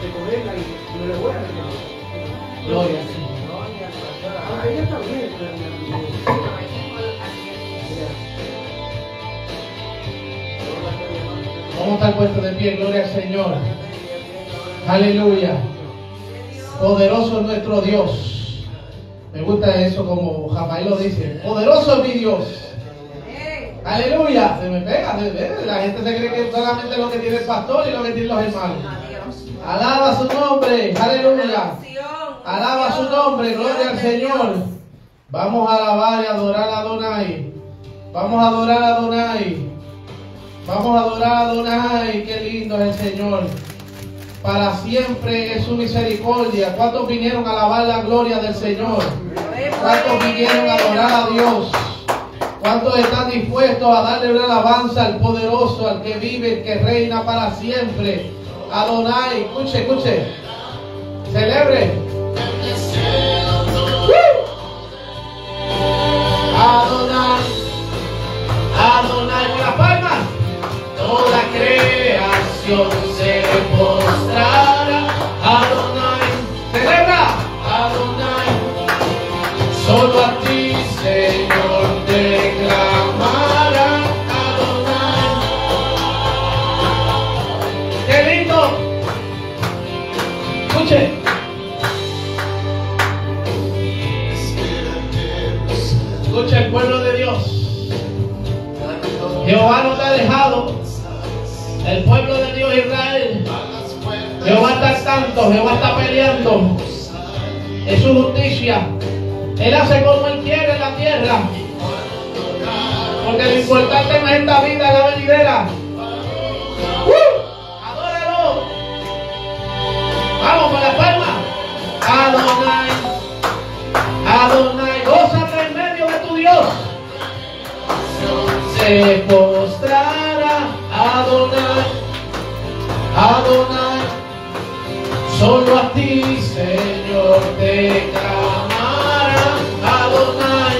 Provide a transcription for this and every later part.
te convenga y no le voy a. Gloria al Señor. Aunque ella está bien, pero Vamos a estar puestos de pie, gloria al Señor. Aleluya. Poderoso es nuestro Dios. Me gusta eso como Rafael lo dice. Poderoso es mi Dios. Aleluya. Se me pega. se me pega. La gente se cree que solamente lo que tiene el pastor y lo que tienen los hermanos. Alaba su nombre. Aleluya. Alaba su nombre. Gloria al Señor. Vamos a alabar y adorar a Adonai. Vamos a adorar a Adonai. Vamos a adorar a Adonai. Qué lindo es el Señor. Para siempre es su misericordia. ¿Cuántos vinieron a alabar la gloria del Señor? ¿Cuántos vinieron a adorar a Dios? ¿Cuántos están dispuestos a darle una alabanza al poderoso, al que vive, el que reina para siempre? Adonai, escuche, escuche. Celebre. Adonai, Adonai, con las palmas. Toda creación se postrará. Jehová no te ha dejado. El pueblo de Dios Israel. Jehová está tanto, Jehová está peleando. Es su justicia. Él hace como Él quiere en la tierra. Porque lo importante no es esta vida, la venidera. ¡Uh! ¡Adóralo! Vamos con la palma. Adonai. Adonai. Gózate en medio de tu Dios. Se postrará Adonai. Adonai. Solo a ti, Señor, te clamará. Adonai.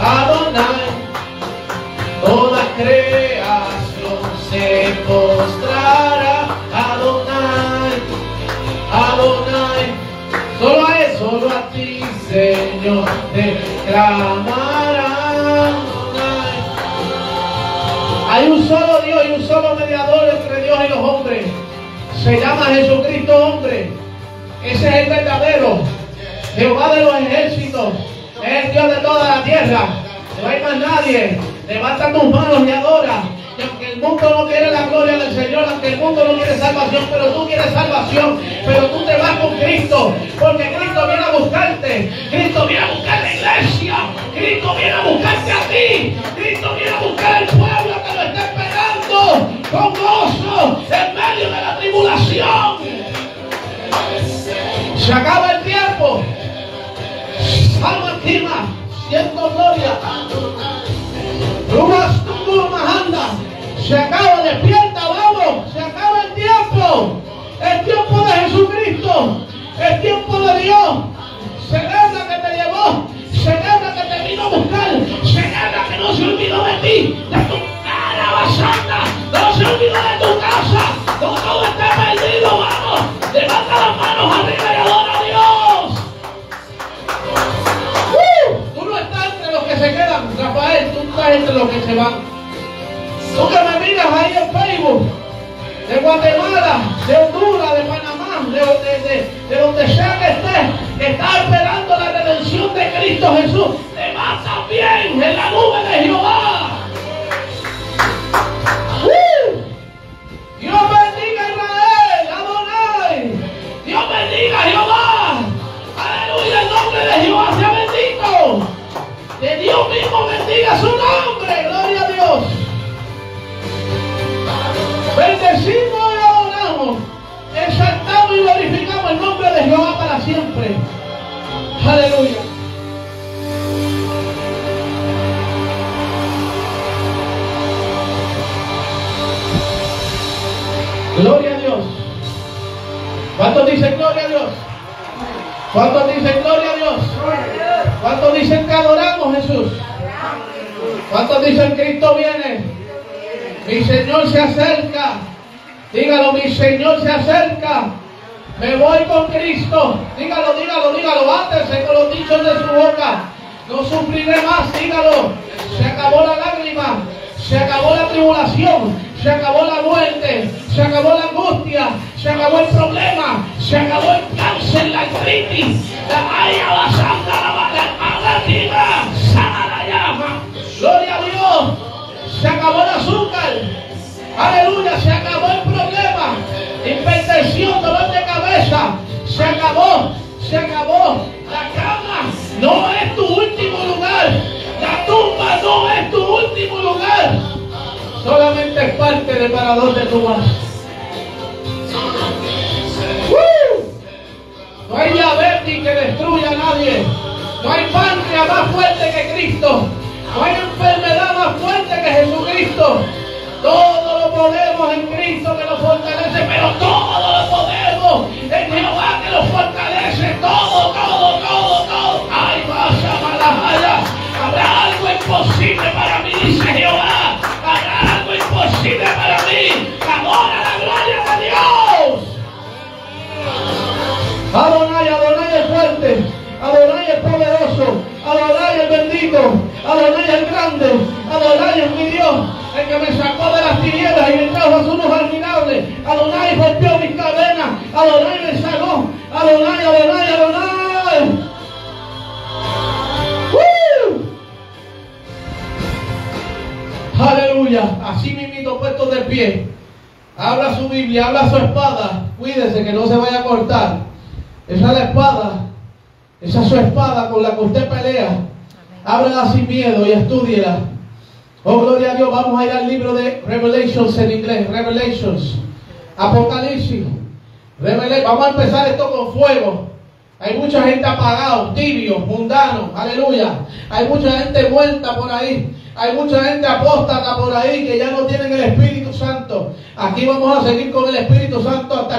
Adonai. Toda creación se postrará. Adonai. Adonai. Solo a él, solo a ti, Señor, te clamará. Hay un solo Dios y un solo mediador entre Dios y los hombres. Se llama Jesucristo hombre. Ese es el verdadero. Jehová de los ejércitos. Es el Dios de toda la tierra. No hay más nadie. Levanta tus manos y adora. Y aunque el mundo no quiere la gloria del Señor, aunque el mundo no quiere salvación, pero tú quieres salvación, pero tú te vas con Cristo, porque Cristo viene a buscarte, Cristo viene a buscar la iglesia, Cristo viene a buscarte a ti, Cristo viene a buscar el pueblo con gozo en medio de la tribulación. Se acaba el tiempo. Salva encima, siento gloria. Rumas tu anda. Se acaba, despierta, vamos. Se acaba el tiempo. El tiempo de Jesucristo. El tiempo de Dios. Celebra que te llevó. Celebra que te vino a buscar. Celebra que no se olvidó de ti.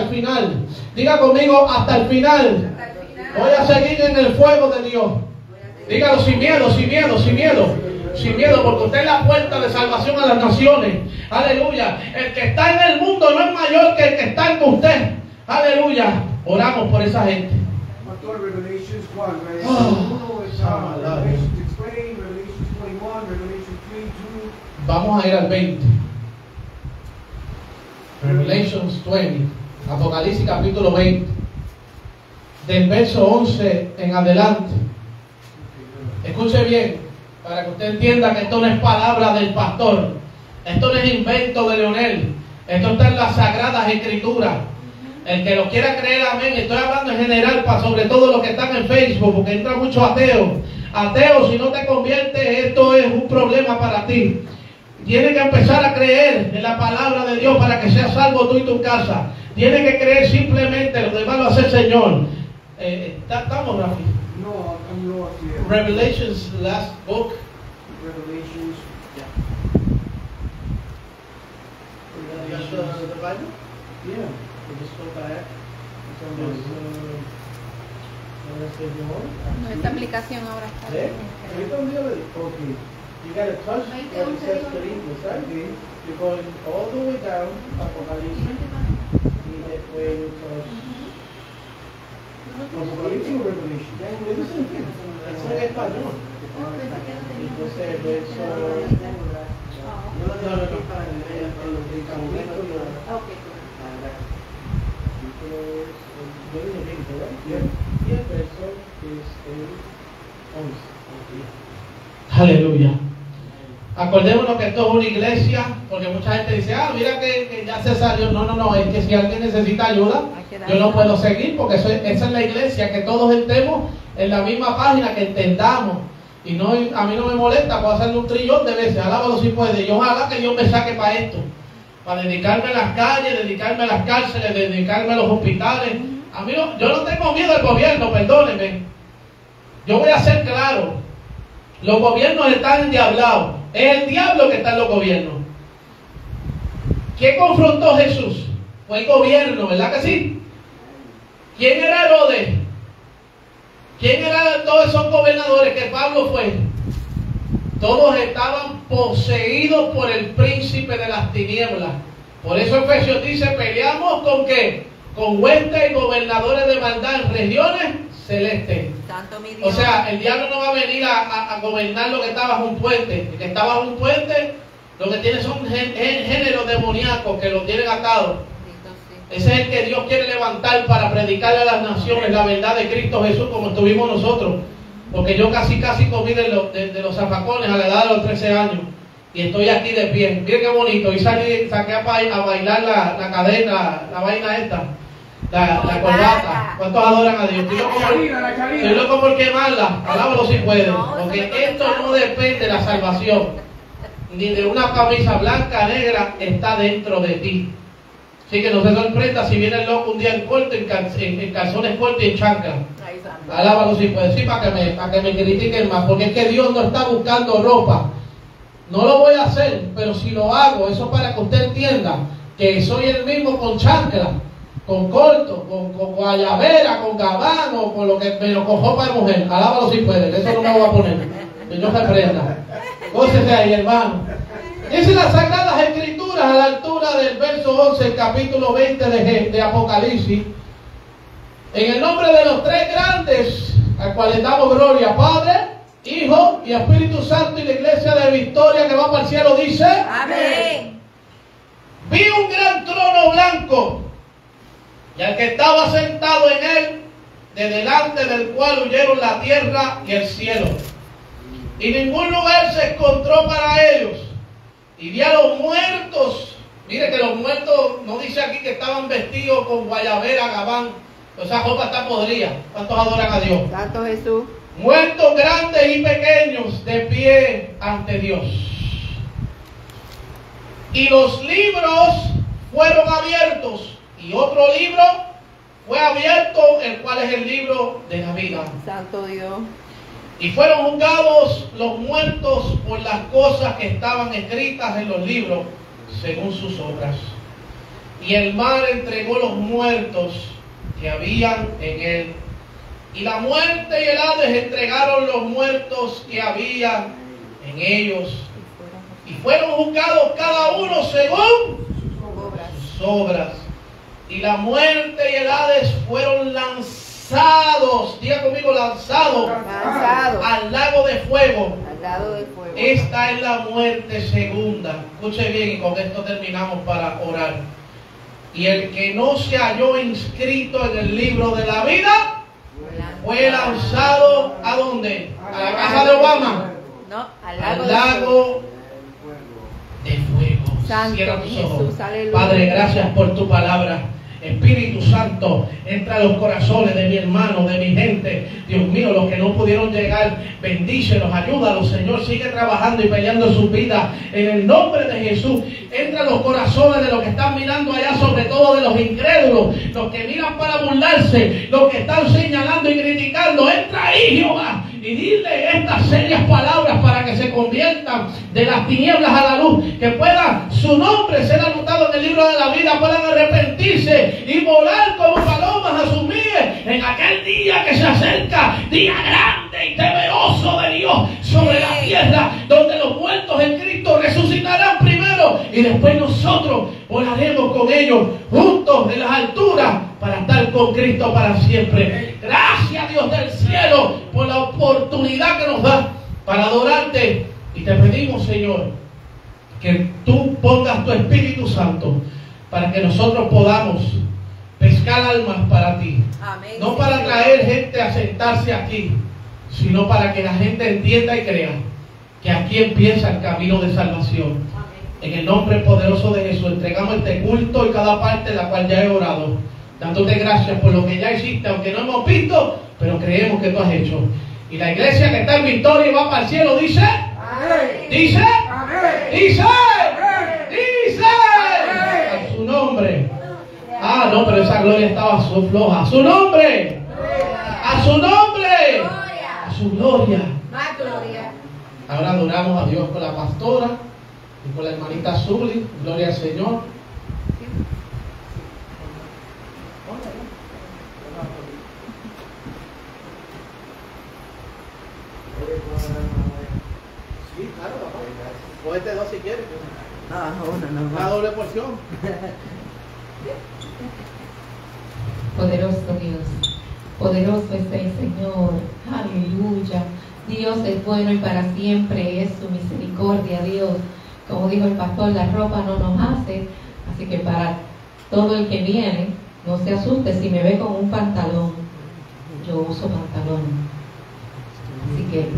El final. Diga conmigo, hasta el final. Voy a seguir en el fuego de Dios. Dígalo sin miedo, sin miedo, sin miedo. Sin miedo, porque usted es la puerta de salvación a las naciones. Aleluya. El que está en el mundo no es mayor que el que está en usted. Aleluya. Oramos por esa gente. Vamos a ir al 20. Revelations 20. Apocalipsis capítulo 20. Del verso 11 en adelante. Escuche bien, para que usted entienda que esto no es palabra del pastor. Esto no es invento de Leonel. Esto está en las sagradas escrituras. El que lo quiera creer, amén. Estoy hablando en general, para sobre todo los que están en Facebook, porque entra mucho ateo. Ateo, si no te conviertes, esto es un problema para ti. Tiene que empezar a creer en la palabra de Dios para que sea salvo tú y tu casa. Tiene que creer simplemente lo demás lo hace el Señor. Eh, ¿Estamos, Rafi? No, I'm not here. Revelations, last book. Revelations. Yeah. You got the, the Bible? Yeah. We just go back. Uh. No, esta aplicación ahora está. ¿Eh? Ahorita un día le digo, okay. You got to touch what it says Corinthians, right? You're going all the way down, Apocalipsis, y después you touch. Apocalipsis o Revelation? Es en español. Entonces el verso. No, no, no. El capítulo. Yo dije 20, ¿verdad? Y el verso es el 11. Aleluya. Acordémonos que esto es una iglesia, porque mucha gente dice, ah, mira que, que ya se salió. No, no, no, es que si alguien necesita ayuda, yo no puedo seguir, porque eso esa es la iglesia, que todos estemos en la misma página, que entendamos. Y no, a mí no me molesta, puedo hacerlo un trillón de veces, alábalo si puede. Y ojalá que Dios me saque para esto, para dedicarme a las calles, dedicarme a las cárceles, dedicarme a los hospitales. A mí no, yo no tengo miedo al gobierno, perdónenme. Yo voy a ser claro. Los gobiernos están endiablados. Es el diablo que está en los gobiernos. ¿Quién confrontó Jesús? Fue el gobierno, ¿verdad que sí? ¿Quién era Herodes? ¿Quién eran todos esos gobernadores que Pablo fue? Todos estaban poseídos por el príncipe de las tinieblas. Por eso Efesios dice, peleamos con qué? Con huestes y gobernadores de maldad en regiones Santo mi O sea, el diablo no va a venir a, a- a gobernar lo que está bajo un puente. El que está bajo un puente, lo que tiene son gé- gé- géneros demoníacos que lo tienen sí. Ese es el que Dios quiere levantar para predicarle a las naciones la verdad de Cristo Jesús como estuvimos nosotros. Porque yo casi casi comí de los, de, de los zafacones a la edad de los 13 años. Y estoy aquí de pie. Miren qué bonito. Y salí, saqué a, a bailar la, la cadena, la vaina esta. La, la Corbata. ¿Cuántos adoran a Dios? Estoy loco La por- Karina, la Karina. Estoy loco por quemarla. Alábalo si puede. No, Porque esto no depende de la salvación. Ni de una camisa blanca, negra, está dentro de ti. Así que no se sorprenda si viene el loco un día en corto, en, cal- en- en calzones cortos y en chancla. Alábalo si puede. Sí, para que, me, para que me critiquen más. Porque es que Dios no está buscando ropa. No lo voy a hacer, pero si lo hago, eso es para que usted entienda que soy el mismo con chancla, con corto, con, con guayabera, con gabano, con lo que me lo cojo para mujer. Alábalo si puede, que eso no me voy a poner. Que yo reprenda. Gócese ahí, hermano. Dice las Sagradas Escrituras a la altura del verso 11, el capítulo 20 de, de Apocalipsis. En el nombre de los tres grandes, al cual le damos gloria, Padre, Hijo y Espíritu Santo y la iglesia de victoria que va para el cielo, dice, Amén. vi un gran trono blanco y al que estaba sentado en él, de delante del cual huyeron la tierra y el cielo. Y ningún lugar se encontró para ellos. Y vi a los muertos. Mire que los muertos, no dice aquí que estaban vestidos con guayabera, gabán. Esa ropa está podrida. ¿Cuántos adoran a Dios? Santo Jesús. Muertos grandes y pequeños de pie ante Dios. Y los libros fueron abiertos. Y otro libro fue abierto, el cual es el libro de la vida. Santo Dios. Y fueron juzgados los muertos por las cosas que estaban escritas en los libros, según sus obras. Y el mar entregó los muertos que habían en él. Y la muerte y el Hades entregaron los muertos que había en ellos. Y fueron juzgados cada uno según Obras. sus obras. Y la muerte y el Hades fueron lanzados, diga conmigo, lanzados Lanzado al lago de fuego. al lado del fuego. Esta es la muerte segunda. Escuche bien y con esto terminamos para orar. Y el que no se halló inscrito en el libro de la vida fue lanzado a dónde? A la casa de Obama. No, al lago. Al del fuego. de fuego. Santo Cierra tus mi ojos. Jesús. Padre, gracias por tu palabra. Espíritu Santo, entra a los corazones de mi hermano, de mi gente. Dios mío, los que no pudieron llegar, bendícelos, ayúdalos, Señor. Sigue trabajando y peleando sus vidas en el nombre de Jesús. Entra a los corazones de los que están mirando allá, sobre todo de los incrédulos, los que miran para burlarse, los que están señalando y criticando. Entra ahí, Jehová, y dile estas serias palabras para que se conviertan de las tinieblas a la luz, que pueda su nombre ser anotado en el libro de la vida, puedan arrepentirse y volar como palomas a sus miles en aquel día que se acerca, día grande y temeroso de Dios sobre la tierra, donde los muertos en Cristo resucitarán primero y después nosotros volaremos con ellos juntos en las alturas para estar con Cristo para siempre. Gracias Dios del cielo por la oportunidad que nos da para adorarte y te pedimos Señor que tú pongas tu Espíritu Santo para que nosotros podamos pescar almas para ti. Amén. No para traer gente a sentarse aquí, sino para que la gente entienda y crea que aquí empieza el camino de salvación. En el nombre poderoso de Jesús entregamos este culto y cada parte de la cual ya he orado, dándote gracias por lo que ya hiciste, aunque no hemos visto, pero creemos que tú has hecho. Y la iglesia que está en victoria y va para el cielo dice, Amén. dice, Amén. dice, dice, a su nombre. Ah, no, pero esa gloria estaba su floja. A su nombre, a su nombre, a su gloria. Ahora adoramos a Dios con la pastora y con la hermanita Zuli. Gloria al Señor. Sí, claro, papá. Cógete dos si quieres. Ah, una La nomás. doble porción. Poderoso Dios, poderoso es el Señor, aleluya. Dios es bueno y para siempre es su misericordia, Dios. Como dijo el pastor, la ropa no nos hace, así que para todo el que viene, no se asuste si me ve con un pantalón. Yo uso pantalón. Así que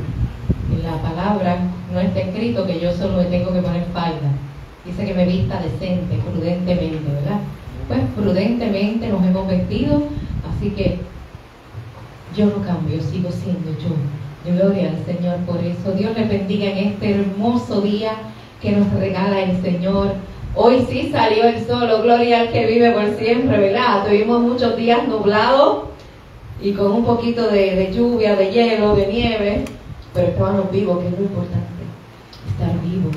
en la palabra no está escrito que yo solo me tengo que poner falda. Dice que me vista decente, prudentemente, ¿verdad? Pues prudentemente nos hemos vestido, así que yo no cambio, sigo siendo yo. Gloria al Señor por eso. Dios les bendiga en este hermoso día que nos regala el Señor. Hoy sí salió el sol, oh, gloria al que vive por siempre, ¿verdad? Tuvimos muchos días nublados y con un poquito de, lluvia, de hielo, de nieve, pero estábamos vivos, que es lo importante, estar vivos.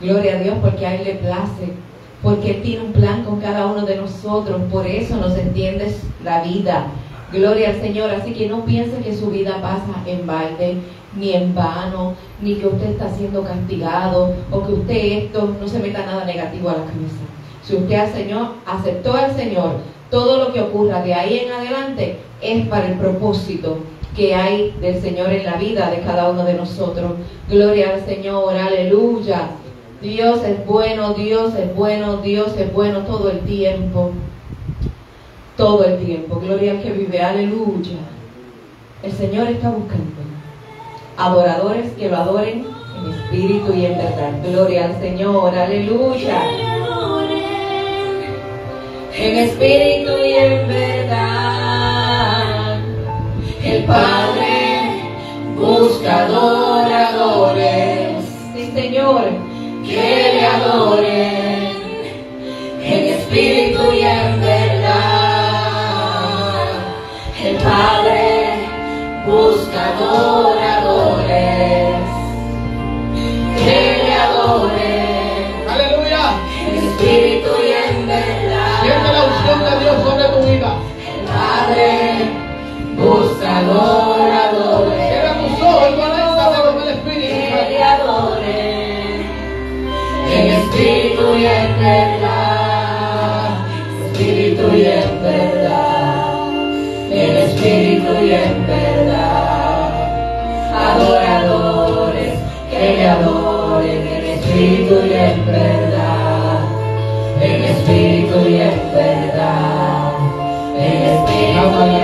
Gloria a Dios porque a Él le place, porque Él tiene un plan con cada uno de nosotros, por eso nos entiende la vida. Gloria al Señor, así que no piense que su vida pasa en balde, ni en vano, ni que usted está siendo castigado, o que usted esto no se meta nada negativo a la cabeza. Si usted al Señor aceptó al Señor, todo lo que ocurra de ahí en adelante es para el propósito que hay del Señor en la vida de cada uno de nosotros. Gloria al Señor, aleluya. Dios es bueno, Dios es bueno, Dios es bueno todo el tiempo. Todo el tiempo. Gloria al que vive, aleluya. El Señor está buscando adoradores que lo adoren en espíritu y en verdad. Gloria al Señor, aleluya. En espíritu y en verdad. El Padre busca adoradores. Sí, Señor, que le adoren en espíritu y en verdad. El Padre busca adoradores Espíritu y en verdad. En espíritu y en verdad. Adoradores que en espíritu y en verdad. En espíritu y en verdad. En espíritu y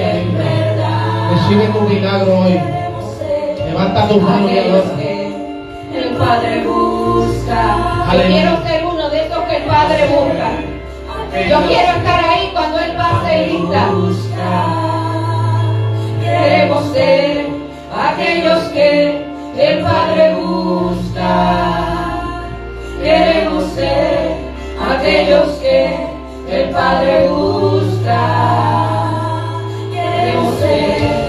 en verdad. Recibe tu milagro hoy. Levanta tus manos y Aquellos adora. que el Padre busca. Yo quiero ser uno de esos que el Padre busca. Yo quiero estar ahí cuando Él pase lista. Queremos ser aquellos que el Padre busca. Queremos ser aquellos que el Padre busca. Queremos ser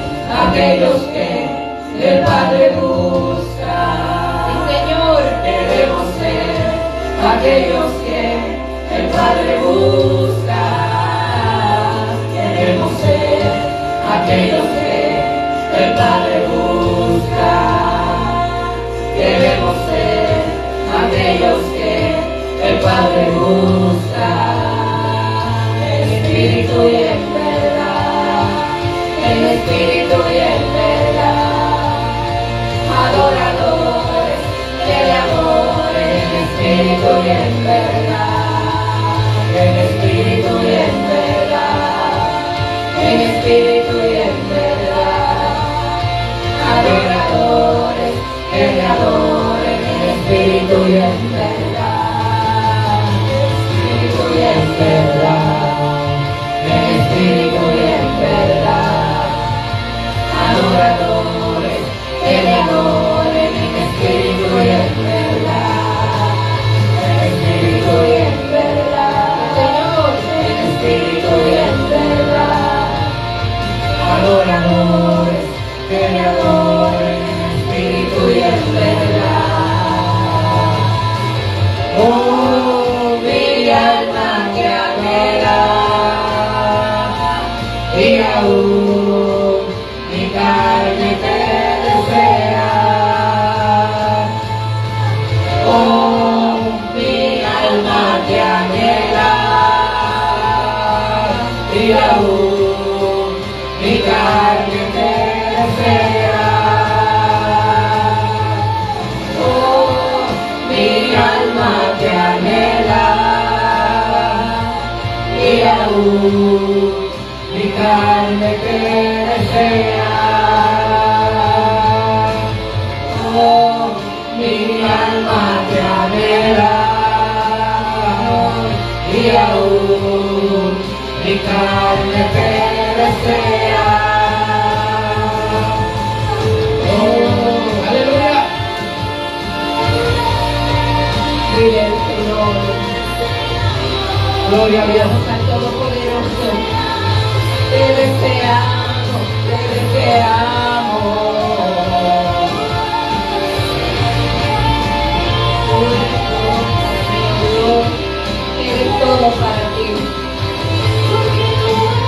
aquellos que el Padre busca. Sí, Señor, queremos ser aquellos que el Padre busca. Queremos ser aquellos que el Padre busca. Queremos ser aquellos que el Padre busca. En espíritu y Gloria a Dios. Dios al Todopoderoso. Te deseamos, te deseamos. Eres todo para ti.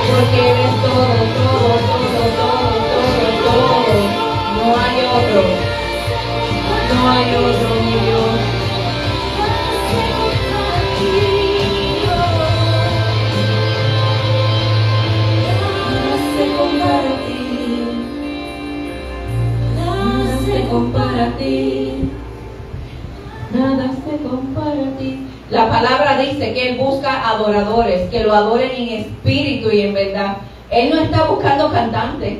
Porque eres todo, todo, todo, todo, todo, todo. No hay otro. No hay otro, Dios. Ti. Nada se compara a ti. La palabra dice que Él busca adoradores, que lo adoren en espíritu y en verdad. Él no está buscando cantantes.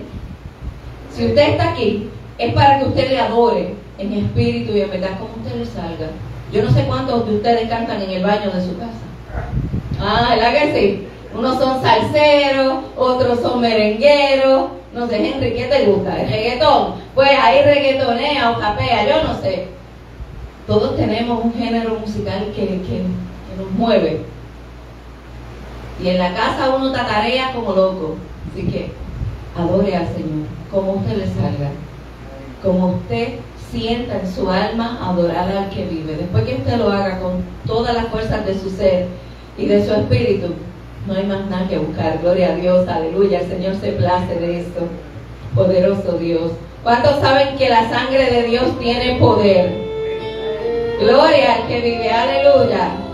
Si usted está aquí, es para que usted le adore en espíritu y en verdad, como usted le salga. Yo no sé cuántos de ustedes cantan en el baño de su casa. Ah, ¿verdad que sí? Unos son salseros, otros son merengueros. No sé, Henry, ¿qué te gusta? ¿El reggaetón? O capea, yo no sé. Todos tenemos un género musical que, que, que nos mueve. Y en la casa uno tatarea como loco. Así que adore al Señor, como usted le salga. Como usted sienta en su alma adorar al que vive. Después que usted lo haga con todas las fuerzas de su ser y de su espíritu, no hay más nada que buscar. Gloria a Dios, aleluya. El Señor se place de esto. Poderoso Dios. ¿Cuántos saben que la sangre de Dios tiene poder? Gloria al que vive, aleluya.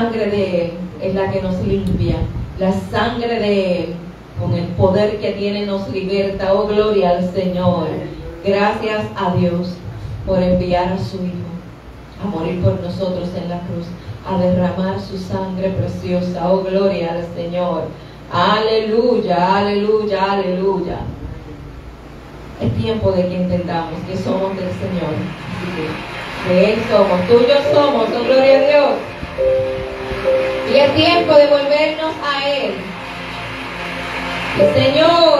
sangre de Él es la que nos limpia. La sangre de Él, con el poder que tiene, nos liberta. Oh, gloria al Señor. Gracias a Dios por enviar a su Hijo a morir por nosotros en la cruz, a derramar su sangre preciosa. Oh, gloria al Señor. Aleluya, aleluya, aleluya. Es tiempo de que entendamos que somos del Señor. De Él somos, tuyos somos, oh gloria a Dios tiempo de volvernos a Él. El Señor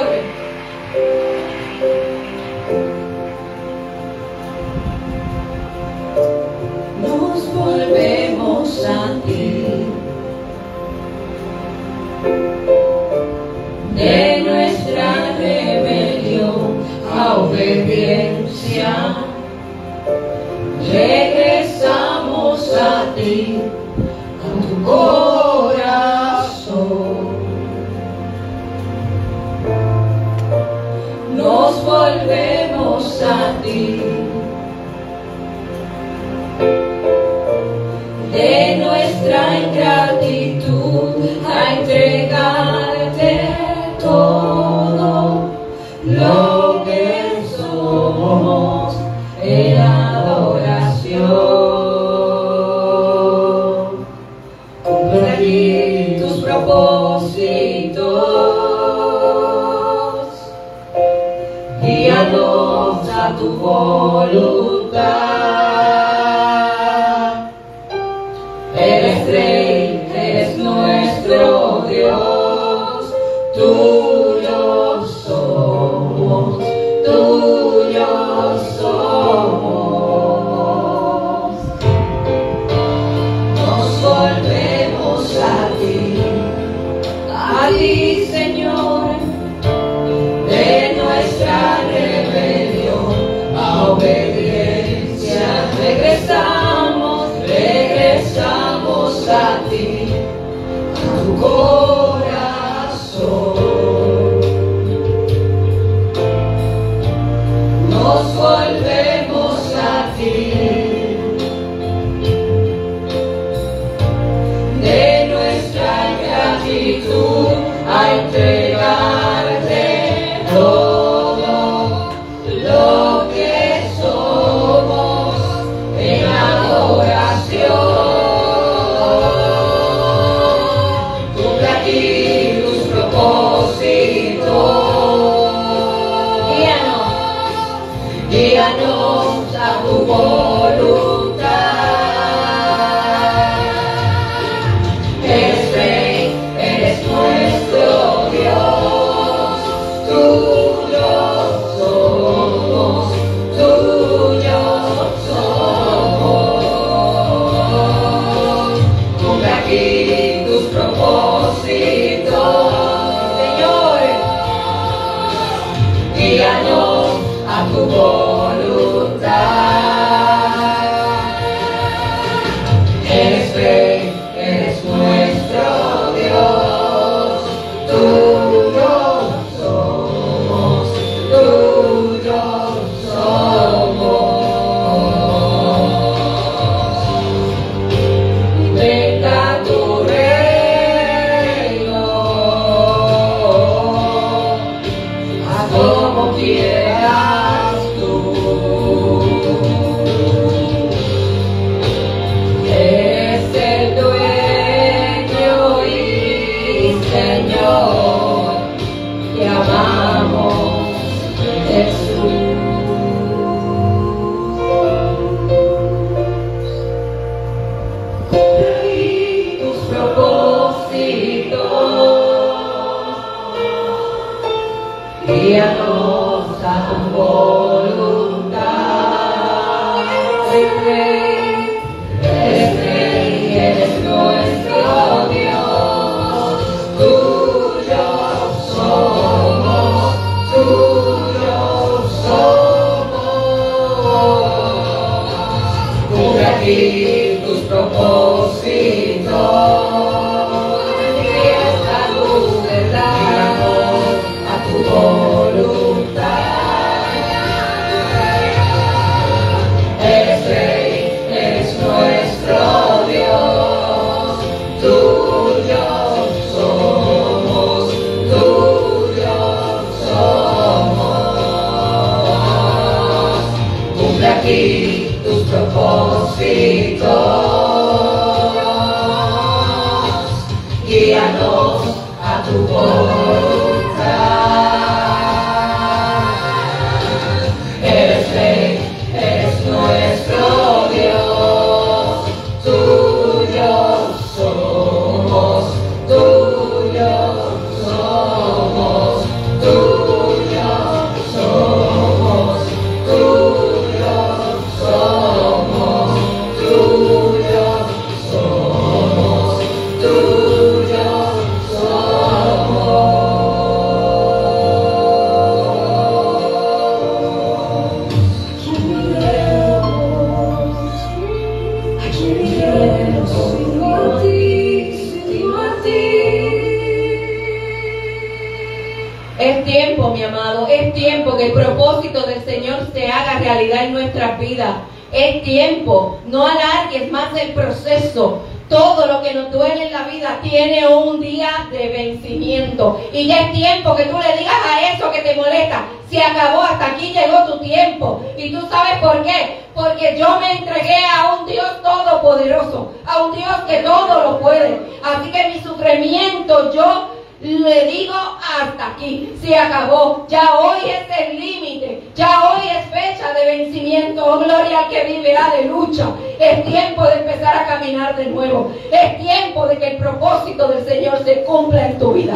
se acabó, hasta aquí llegó tu tiempo. Y tú sabes por qué. Porque yo me entregué a un Dios todopoderoso, a un Dios que todo lo puede. Así que mi sufrimiento yo le digo hasta aquí, se acabó, ya hoy es el límite, ya hoy es fecha de vencimiento, oh gloria al que vive, aleluya, es tiempo de empezar a caminar de nuevo, es tiempo de que el propósito del Señor se cumpla en tu vida,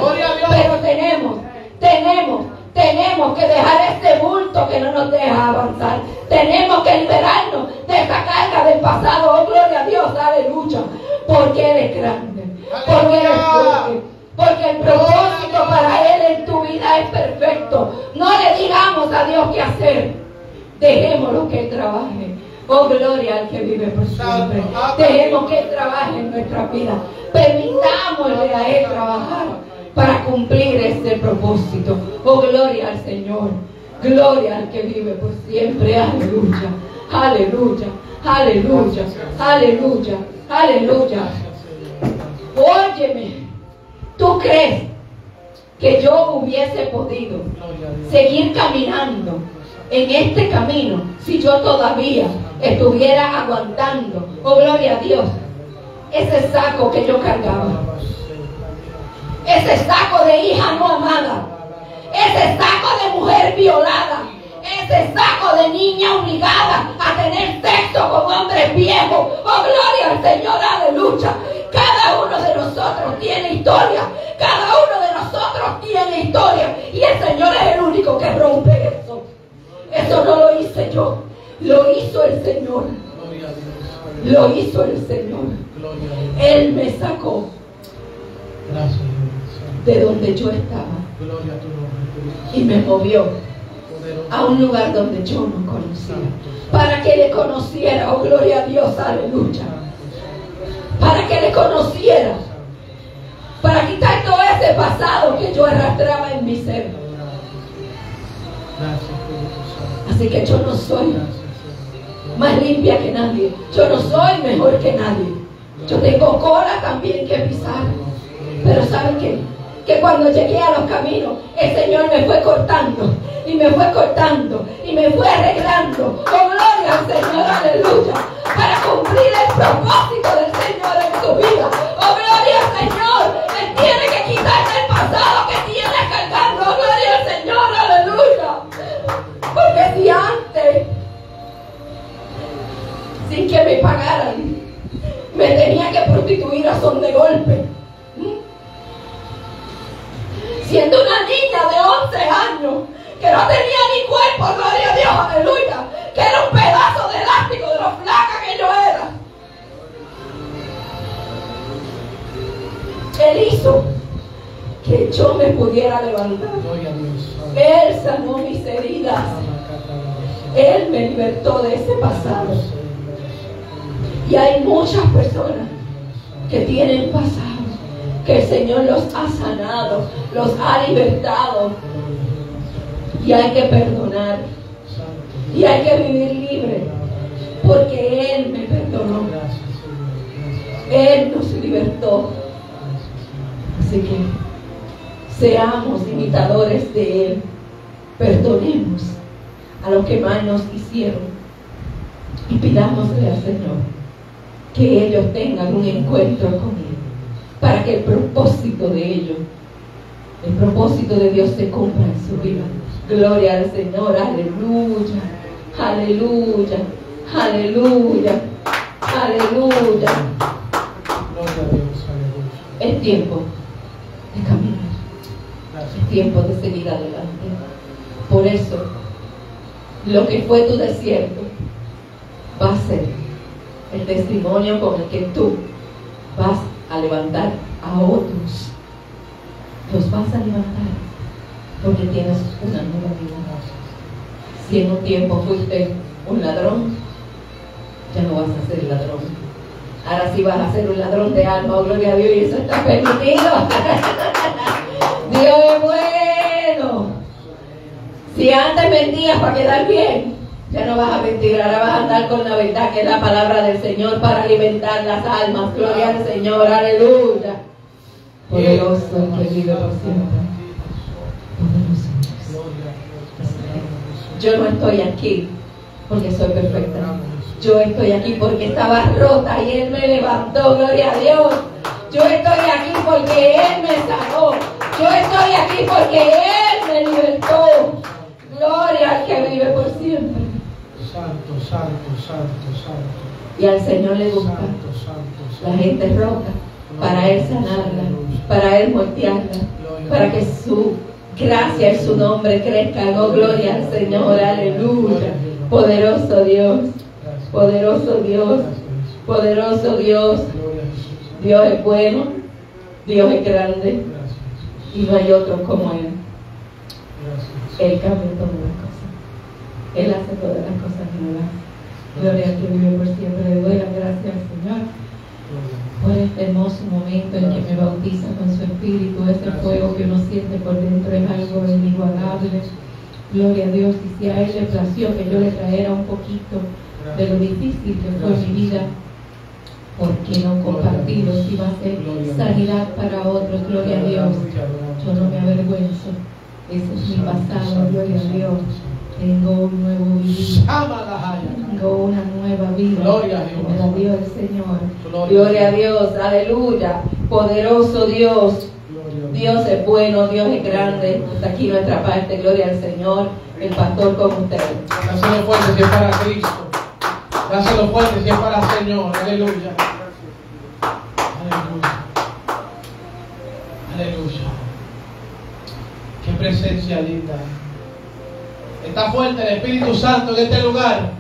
pero tenemos, tenemos, tenemos que dejar este bulto que no nos deja avanzar, tenemos que liberarnos de esa carga del pasado, oh gloria a Dios, aleluya, porque Él es grande, porque Él es fuerte. Porque el propósito para Él en tu vida es perfecto. No le digamos a Dios qué hacer. Dejémoslo que Él trabaje. Oh, gloria al que vive por siempre. Dejemos que Él trabaje en nuestra vida. Permitámosle a Él trabajar para cumplir este propósito. Oh, gloria al Señor. Gloria al que vive por siempre. Aleluya. Aleluya. Aleluya. Aleluya. Aleluya. Óyeme. ¿Tú crees que yo hubiese podido seguir caminando en este camino si yo todavía estuviera aguantando, oh gloria a Dios, ese saco que yo cargaba? Ese saco de hija no amada, ese saco de mujer violada, ese saco de niña obligada a tener sexo con hombres viejos. Oh, gloria al Señor, aleluya. Cada uno de nosotros tiene historia. Cada uno de nosotros tiene historia. Y el Señor es el único que rompe eso. Eso no lo hice yo. Lo hizo el Señor. Lo hizo el Señor. Él me sacó Gracias, de donde yo estaba Gloria a tu nombre, Cristo. y me movió a un lugar donde yo no conocía. Para que le conociera, oh gloria a Dios, aleluya. Para que le conociera. Para quitar todo ese pasado que yo arrastraba en mi ser. Así que yo no soy más limpia que nadie. Yo no soy mejor que nadie. Yo tengo cola también que pisar. Pero ¿saben qué? Que cuando llegué a los caminos, el Señor me fue cortando y me fue cortando y me fue arreglando. Con gloria al Señor, aleluya. Para cumplir el propósito del Señor en tu vida. Oh, gloria al Señor. Él tiene que quitarte el pasado que tienes cargando. Oh, gloria al Señor, aleluya. Porque si antes, sin que me pagaran, me tenía que prostituir a son de golpe. Siendo una niña de 11 años, que no tenía ni cuerpo, gloria a Dios, aleluya, que era un pedazo de elástico de lo flaca que yo era. Él hizo que yo me pudiera levantar. Él sanó mis heridas. Él me libertó de ese pasado. Y hay muchas personas que tienen pasado, que el Señor los ha sanado, los ha libertado. Y hay que perdonar. Y hay que vivir libre. Porque Él me perdonó. Él nos libertó. Así que seamos imitadores de Él. Perdonemos a los que mal nos hicieron. Y pidámosle al Señor que ellos tengan un encuentro con Él. Para que el propósito de ellos, el propósito de Dios se cumpla en su vida. Gloria al Señor, aleluya, aleluya, aleluya, aleluya. Gloria a Dios, aleluya. Es tiempo de caminar, Gracias. es tiempo de seguir adelante. Por eso, lo que fue tu desierto va a ser el testimonio con el que tú vas a levantar a otros. Los vas a levantar porque tienes una nueva vida. Si en un tiempo fuiste un ladrón, ya no vas a ser ladrón. Ahora sí vas a ser un ladrón de alma, oh, gloria a Dios, y eso está permitido. Dios es bueno. Si antes mentías para quedar bien, ya no vas a mentir, ahora vas a andar con la verdad que es la palabra del Señor para alimentar las almas. Gloria al Señor, aleluya. Poderoso el que vive por siempre. Poderoso. Yo no estoy aquí porque soy perfecta. Yo estoy aquí porque estaba rota y Él me levantó, gloria a Dios. Yo estoy aquí porque Él me sanó. Yo estoy aquí porque Él me libertó. Gloria al que vive por siempre. Santo, santo, santo, santo. Y al Señor le gusta Santo, santo, la gente rota para Él sanarla, para Él voltearla, para que su gracia y su nombre crezcan. Oh, gloria al Señor, aleluya. Poderoso Dios, poderoso Dios, poderoso Dios. Dios es bueno, Dios es grande y no hay otro como Él. Él las cosas. Él hace todas las cosas nuevas. Gloria al que vive por siempre. Le doy las gracias Señor por este hermoso momento en que me bautiza con su espíritu. Ese fuego que uno siente por dentro es algo inigualable. Gloria a Dios. Y si a Él le plació que yo le trajera un poquito de lo difícil que fue mi vida, ¿por qué no compartirlo? Si va a ser sanidad para otros, gloria a Dios. Yo no me avergüenzo. Ese es mi pasado, gloria a Dios. Tengo un nuevo vivir. Tengo una nueva vida. Gloria a Dios. que Me la dio el Señor. Gloria. Gloria a Dios, aleluya. Poderoso Dios. Gloria a Dios es bueno, Dios es grande. Hasta aquí nuestra parte, gloria al Señor. El pastor con ustedes. Dáselo fuerte si es para Cristo. Dáselo fuerte si es para el Señor. Aleluya. Aleluya. Aleluya. Qué presencia linda. Está fuerte el Espíritu Santo en este lugar.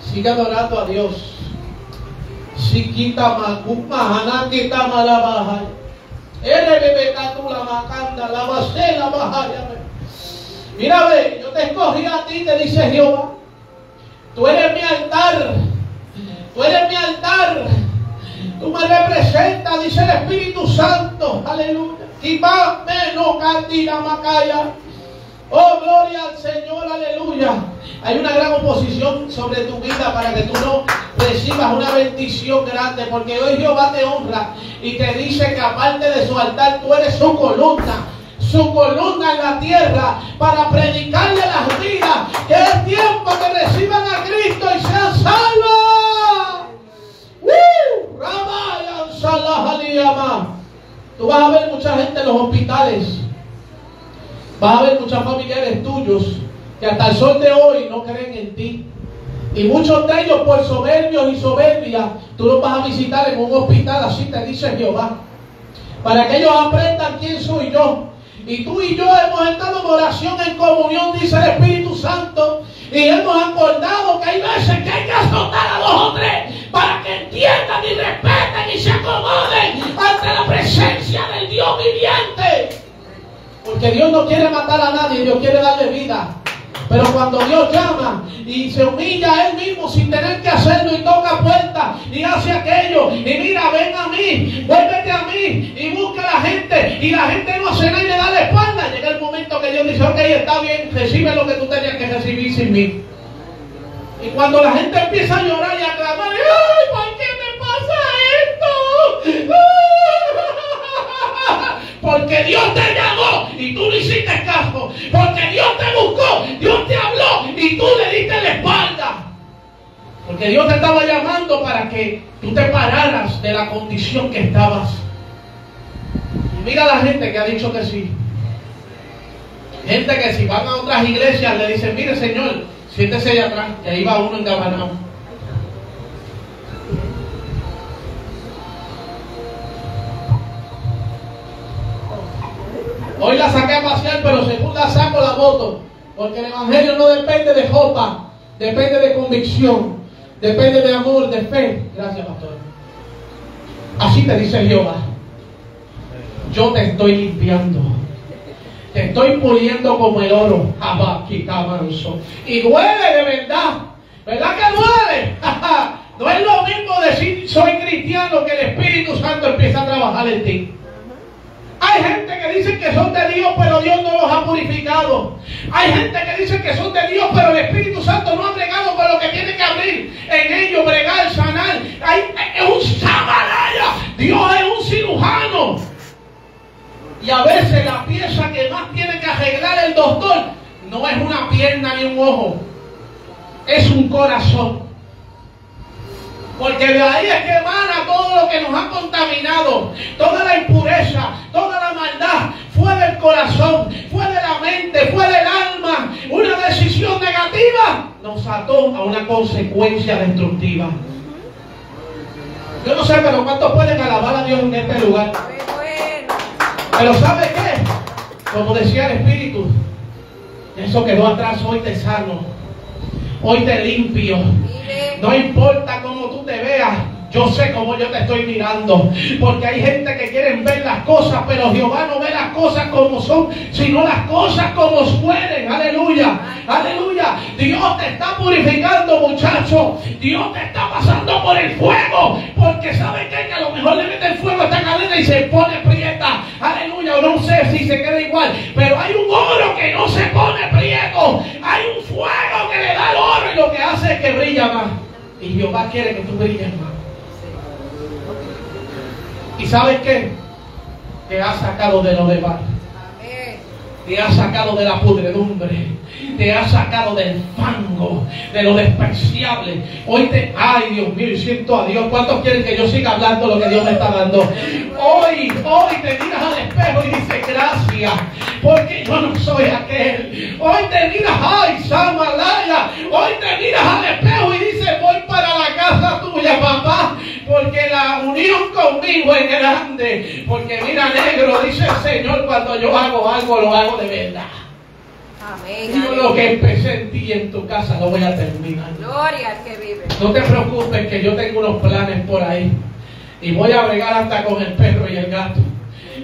Siga adorando a Dios. Si quita macuma, haná quita malabaja. Ele bebe la macanda, la basé la bajaya. Mira, ve, yo te escogí a ti, te dice Jehová. Tú eres mi altar. Tú eres mi altar. Tú me representas, dice el Espíritu Santo. Aleluya. Y más menos macaya. Oh, gloria al Señor, aleluya. Hay una gran oposición sobre tu vida para que tú no recibas una bendición grande, porque hoy Jehová te honra y te dice que aparte de su altar, tú eres su columna, su columna en la tierra para predicarle a las vidas que es tiempo que reciban a Cristo y sean salvas. ¡Uh! Tú vas a ver mucha gente en los hospitales. Vas a ver muchos familiares tuyos que hasta el sol de hoy no creen en ti. Y muchos de ellos por soberbios y soberbia, tú los vas a visitar en un hospital, así te dice Jehová. Para que ellos aprendan quién soy yo. Y tú y yo hemos estado en oración, en comunión, dice el Espíritu Santo. Y hemos acordado que hay veces que hay que azotar a dos o tres para que entiendan y respeten y se acomoden ante la presencia del Dios viviente. Porque Dios no quiere matar a nadie, Dios quiere darle vida. Pero cuando Dios llama y se humilla a Él mismo sin tener que hacerlo y toca puertas y hace aquello y mira, ven a mí, vuélvete a mí y busca a la gente y la gente no hace nada y le da la espalda. Llega el momento que Dios dice, ok, está bien, recibe lo que tú tenías que recibir sin mí. Y cuando la gente empieza a llorar y a clamar, ¡ay, ¿por qué me pasa esto? Porque Dios te llamó y tú le hiciste caso. Porque Dios te buscó, Dios te habló y tú le diste la espalda. Porque Dios te estaba llamando para que tú te pararas de la condición que estabas. Mira la gente que ha dicho que sí. Gente que si van a otras iglesias le dicen, mire señor, siéntese allá atrás, que ahí va uno engabanado. Hoy la saqué a pasear, pero según la saco la moto. Porque el evangelio no depende de ropa, depende de convicción, depende de amor, de fe. Gracias, pastor. Así te dice Jehová. Yo te estoy limpiando. Te estoy puliendo como el oro. Manso. Y duele de verdad. ¿Verdad que duele? no es lo mismo decir soy cristiano que el Espíritu Santo empieza a trabajar en ti. Hay gente que dice que son de Dios, pero Dios no los ha purificado. Hay gente que dice que son de Dios, pero el Espíritu Santo no ha bregado con lo que tiene que abrir en ellos, bregar, sanar. Hay, es un samaraya. Dios es un cirujano. Y a veces la pieza que más tiene que arreglar el doctor no es una pierna ni un ojo, es un corazón. Porque de ahí es que emana todo lo que nos ha contaminado, toda la impureza, toda la maldad, fue del corazón, fue de la mente, fue del alma. Una decisión negativa nos ató a una consecuencia destructiva. Yo no sé, pero ¿cuántos pueden alabar a Dios en este lugar? Pero ¿sabe qué? Como decía el Espíritu, eso quedó atrás, hoy te sano, hoy te limpio. No importa cómo tú te veas, yo sé cómo yo te estoy mirando. Porque hay gente que quieren ver las cosas, pero Jehová no ve las cosas como son, sino las cosas como suelen. Aleluya, aleluya. Dios te está purificando, muchacho. Dios te está pasando por el fuego. Porque sabe qué? que a lo mejor le mete el fuego a esta cadena y se pone prieta. Aleluya, o no sé si se queda igual. Pero hay un Y Jehová quiere que tú brilles más. ¿Y sabes qué? Te ha sacado de lo demás. Te ha sacado de la pudredumbre. Te ha sacado del fango, de lo despreciable. Hoy te. Ay, Dios mío, siento a Dios. ¿Cuántos quieren que yo siga hablando lo que Dios me está dando? Hoy, hoy te miras al espejo y dices gracias. Porque yo no soy aquel. Hoy te miras, ay, Samalaya. Hoy te miras al espejo y dices, casa tuya, papá. Porque la unión conmigo es grande. Porque mira, negro, dice el Señor, cuando yo hago algo, lo hago de verdad. Amén. Digo lo que empecé en ti y en tu casa lo voy a terminar. Gloria al que vive. No te preocupes que yo tengo unos planes por ahí. Y voy a bregar hasta con el perro y el gato.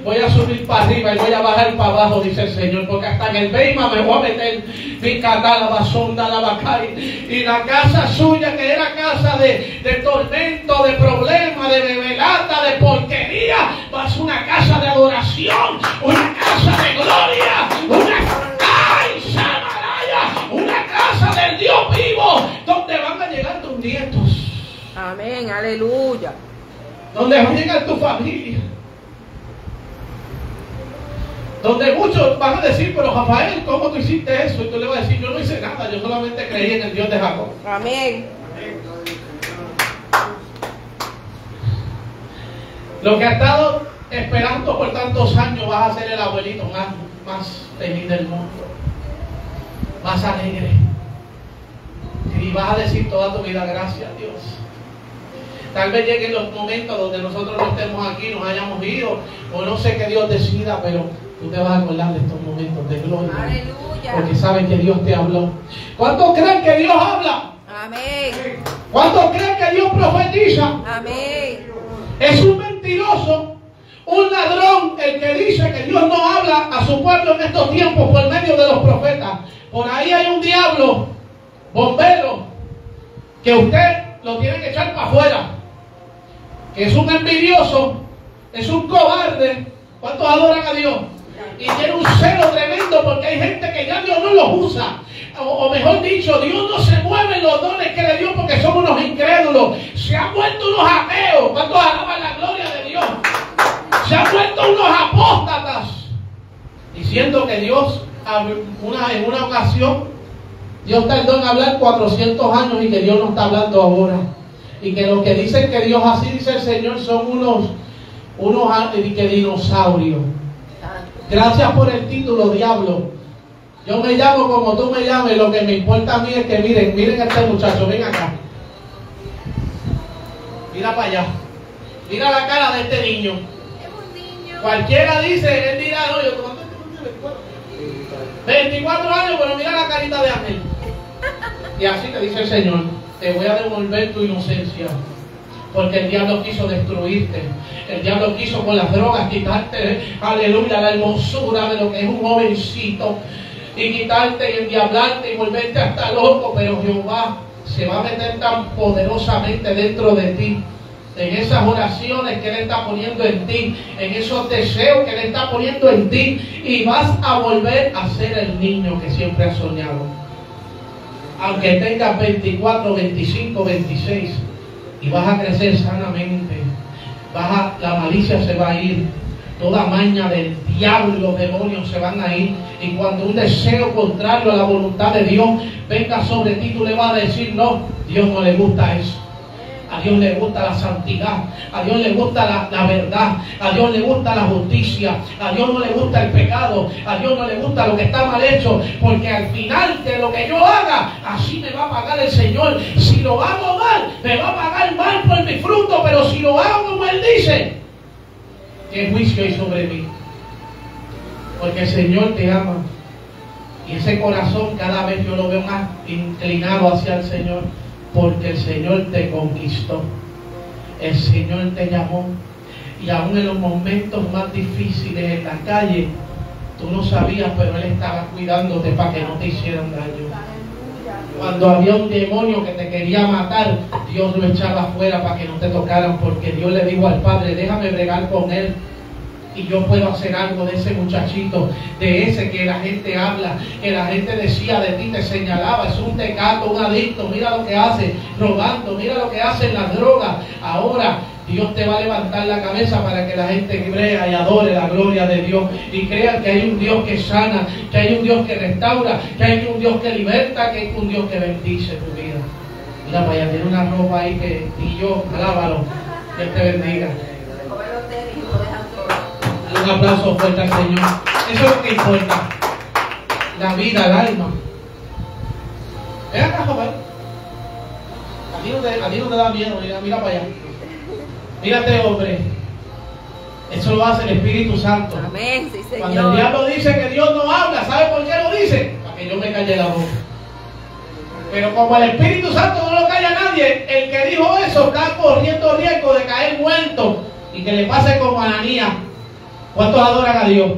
Voy a subir para arriba y voy a bajar para abajo, dice el Señor, porque hasta en el Beima me voy a meter mi la basonda, la bacay. Y la casa suya, que era casa de, de tormento, de problema, de bebelata, de porquería, va a ser una casa de adoración, una casa de gloria, una ¡Ay, Samaraya! Una casa del Dios vivo, donde van a llegar tus nietos, Amén. Aleluya. donde va a llegar tu familia. Donde muchos van a decir, pero Rafael, ¿cómo tú hiciste eso? Y tú le vas a decir, yo no hice nada, yo solamente creí en el Dios de Jacob. Amén. Lo que has estado esperando por tantos años vas a ser el abuelito más, más feliz del mundo, más alegre. Y vas a decir toda tu vida, gracias Dios. Tal vez lleguen los momentos donde nosotros no estemos aquí, nos hayamos ido, o no sé qué Dios decida, pero tú te vas a acordar de estos momentos de gloria. Aleluya. Porque sabes que Dios te habló. ¿Cuántos creen que Dios habla? Amén. ¿Cuántos creen que Dios profetiza? Amén. Es un mentiroso, un ladrón el que dice que Dios no habla a su pueblo en estos tiempos por medio de los profetas. Por ahí hay un diablo, bombero, que usted lo tiene que echar para afuera. Que es un envidioso, es un cobarde. ¿Cuántos adoran a Dios? Y tiene un celo tremendo porque hay gente que ya Dios no los usa. O, mejor dicho, Dios no se mueve en los dones que le dio porque somos unos incrédulos. Se han vuelto unos ateos. ¿Cuántos alaban la gloria de Dios? Se han vuelto unos apóstatas. Diciendo que Dios, una, en una ocasión, Dios tardó en hablar 400 años y que Dios no está hablando ahora. y que los que dicen que Dios así dice el Señor son unos, unos que dinosaurios. Gracias por el título, diablo. Yo me llamo como tú me llames, lo que me importa a mí es que miren, miren a este muchacho, ven acá. Mira para allá. Mira la cara de este niño. Es un niño. Cualquiera dice, él dirá, no, yo ¿cuánto tiene 24 años, pero mira la carita de Ángel. Y así te dice el Señor, te voy a devolver tu inocencia. Porque el diablo quiso destruirte. El diablo quiso con las drogas quitarte, aleluya, la hermosura de lo que es un jovencito. Y quitarte y endiablarte y volverte hasta loco. Pero Jehová se va a meter tan poderosamente dentro de ti. En esas oraciones que Él está poniendo en ti, en esos deseos que Él está poniendo en ti, y vas a volver a ser el niño que siempre has soñado aunque tengas 24, 25, 26, y vas a crecer sanamente, vas a, la malicia se va a ir, toda maña del diablo y los demonios se van a ir, y cuando un deseo contrario a la voluntad de Dios venga sobre ti, tú le vas a decir, no, Dios no le gusta eso. A Dios le gusta la santidad, a Dios le gusta la, verdad, a Dios le gusta la justicia, a Dios no le gusta el pecado, a Dios no le gusta lo que está mal hecho, porque al final de lo que yo haga, así me va a pagar el Señor. Si lo hago mal, me va a pagar mal por mi fruto, pero si lo hago como Él dice, ¿qué juicio hay sobre mí? Porque el Señor te ama. Y ese corazón cada vez yo lo veo más inclinado hacia el Señor porque el Señor te conquistó, el Señor te llamó y aún en los momentos más difíciles en la calle, tú no sabías, pero Él estaba cuidándote para que no te hicieran daño. Cuando había un demonio que te quería matar, Dios lo echaba afuera para que no te tocaran, porque Dios le dijo al Padre, déjame bregar con Él y yo puedo hacer algo de ese muchachito, de ese que la gente habla, que la gente decía de ti, te señalaba, es un tecato, un adicto, mira lo que hace, robando, mira lo que hace en las drogas. Ahora Dios te va a levantar la cabeza para que la gente crea y adore la gloria de Dios y crea que hay un Dios que sana, que hay un Dios que restaura, que hay un Dios que liberta, que hay un Dios que bendice tu vida. Mira, allá tiene una ropa ahí que y yo, alábalo, que te bendiga. Un aplauso fuerte al Señor. Eso es lo que importa. La vida, el alma. Ven acá, joven. A ti no te, a ti no te da miedo. Mira, mira para allá. Mírate, hombre. Eso lo hace el Espíritu Santo. Amén, sí, Señor. Cuando el diablo dice que Dios no habla, ¿sabe por qué lo dice? Para que yo me calle la boca. Pero como el Espíritu Santo no lo calla a nadie, el que dijo eso está corriendo riesgo de caer muerto y que le pase como a Ananías. ¿Cuántos adoran a Dios?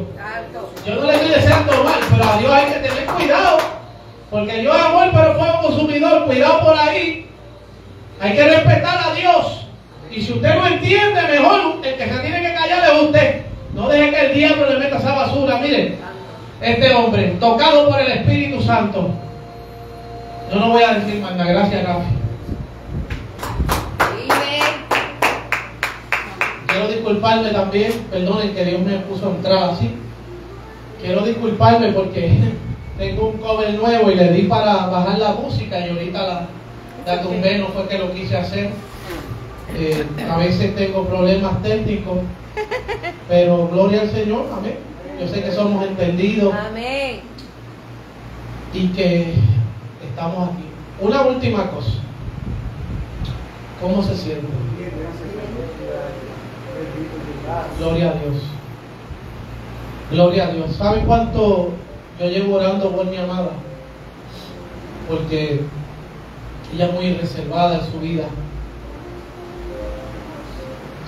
Yo no le estoy deseando mal, pero a Dios hay que tener cuidado. Porque Dios es amor, pero fuego consumidor. Cuidado por ahí. Hay que respetar a Dios. Y si usted no entiende, mejor el que se tiene que callar es usted. No deje que el diablo le meta esa basura. Miren, este hombre, tocado por el Espíritu Santo. Yo no voy a decir más nada. Gracias, Rafi. Quiero disculparme también, perdonen que Dios me puso a entrar así. Quiero disculparme porque tengo un cover nuevo y le di para bajar la música y ahorita la, la tumbé, no fue que lo quise hacer. Eh, a veces tengo problemas técnicos, pero gloria al Señor, amén. Yo sé que somos entendidos Amén. y que estamos aquí. Una última cosa. ¿Cómo se siente? Gloria a Dios. Gloria a Dios. ¿Saben cuánto yo llevo orando por mi amada? Porque ella es muy reservada en su vida.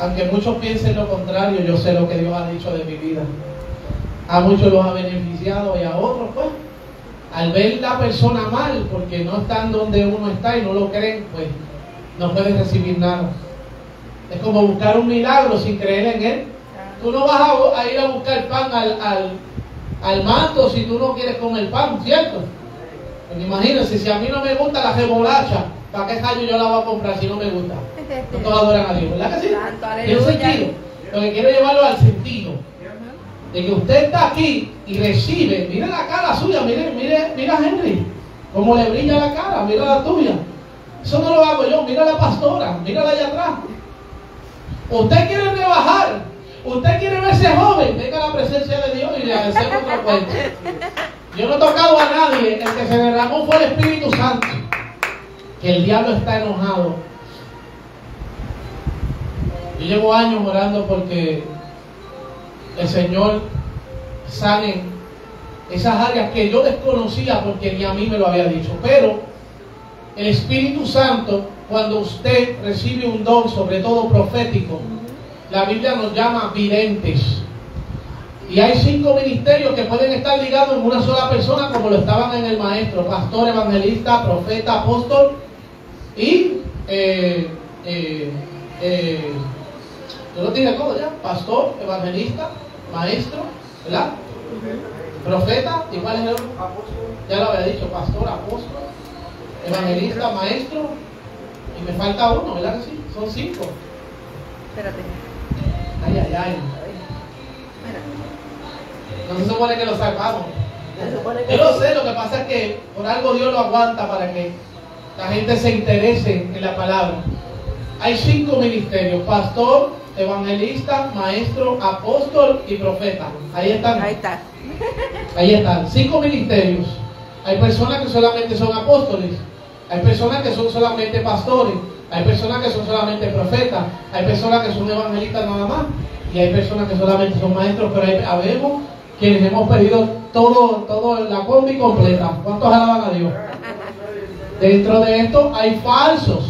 Aunque muchos piensen lo contrario, yo sé lo que Dios ha dicho de mi vida. A muchos los ha beneficiado y a otros, pues, al ver la persona mal, porque no están donde uno está y no lo creen, pues, no pueden recibir nada. Es como buscar un milagro sin creer en él. Tú no vas a, a ir a buscar pan al, al, al manto si tú no quieres comer pan, ¿cierto? Porque imagínense, si a mí no me gusta la remolacha, ¿para qué callo yo la voy a comprar si no me gusta? No todos adoran a Dios, ¿verdad que sí? ¿Tiene sentido? Lo que quiero llevarlo al sentido de que usted está aquí y recibe, mire la cara suya, mire, mire, mira a Henry, cómo le brilla la cara, mira la tuya. Eso no lo hago yo. Mira a la pastora, mírala allá atrás. Usted quiere rebajar, usted quiere verse joven, venga a la presencia de Dios y le hacemos otro cuento. Yo no he tocado a nadie, el que se derramó fue el Espíritu Santo. Que el diablo está enojado. Yo llevo años orando porque el Señor sane esas áreas que yo desconocía porque ni a mí me lo había dicho. Pero el Espíritu Santo, cuando usted recibe un don, sobre todo profético, la Biblia nos llama videntes. Y hay cinco ministerios que pueden estar ligados en una sola persona, como lo estaban en el maestro: pastor, evangelista, profeta, apóstol y. Eh, eh, eh, yo lo dije cómo ya: pastor, evangelista, maestro, ¿verdad? Profeta, ¿y cuál es el otro? Ya lo había dicho: pastor, apóstol, evangelista, maestro, y me falta uno, ¿verdad que sí? Son cinco. Espérate. Ay, ay, ay. No se supone que lo salvamos. Yo lo sé, lo que pasa es que por algo Dios lo aguanta para que la gente se interese en la palabra. Hay cinco ministerios, pastor, evangelista, maestro, apóstol y profeta. Ahí están. Ahí está. Ahí están, cinco ministerios. Hay personas que solamente son apóstoles, hay personas que son solamente pastores, hay personas que son solamente profetas, hay personas que son evangelistas nada más, y hay personas que solamente son maestros, pero hay, habemos quienes hemos perdido todo, todo la combi completa. ¿Cuántos alaban a Dios? Dentro de esto hay falsos,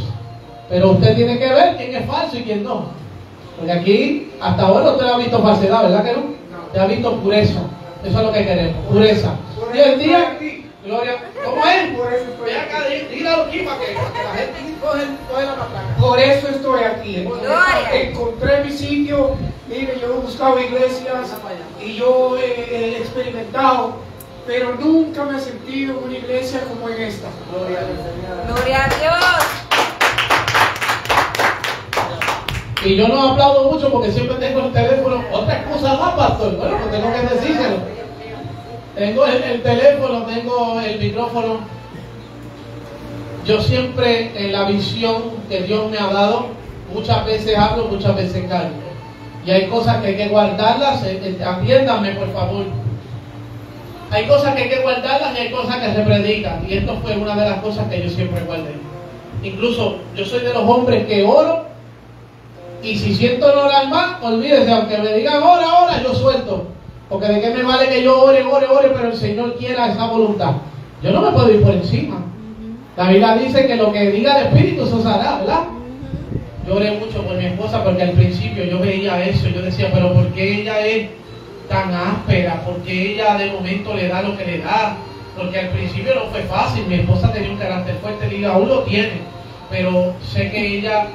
pero usted tiene que ver quién es falso y quién no. Porque aquí, hasta ahora usted ha visto falsedad, ¿verdad que no? Usted ha visto pureza. Eso es lo que queremos, pureza. Y el día, Gloria, ¿cómo es? Por eso estoy acá, dí- dígalo aquí para que, para que la gente coge, coge la matraca. Por eso estoy aquí. Gloria. Encontré mi sitio. Mire, yo he buscado iglesias y yo he, he experimentado, pero nunca me he sentido en una iglesia como en esta. Gloria a Dios. Y yo no aplaudo mucho porque siempre tengo el teléfono. Otra excusa más, pastor. Bueno, pues tengo que decírselo. Tengo el, el teléfono, tengo el micrófono. Yo siempre en la visión que Dios me ha dado, muchas veces hablo, muchas veces callo. Y hay cosas que hay que guardarlas, eh, eh, atiéndanme por favor. Hay cosas que hay que guardarlas y hay cosas que se predican. Y esto fue una de las cosas que yo siempre guardé. Incluso yo soy de los hombres que oro y si siento no orar más, olvídese, aunque me digan ora, ora, yo suelto. Porque de qué me vale que yo ore, ore, ore, pero el Señor quiera esa voluntad. Yo no me puedo ir por encima. La Biblia dice que lo que diga el Espíritu se hará, ¿verdad? Yo oré mucho por mi esposa porque al principio yo veía eso, yo decía, pero ¿por qué ella es tan áspera? ¿Por qué ella de momento le da lo que le da? Porque al principio no fue fácil, mi esposa tenía un carácter fuerte, diga, aún lo tiene, pero sé que ella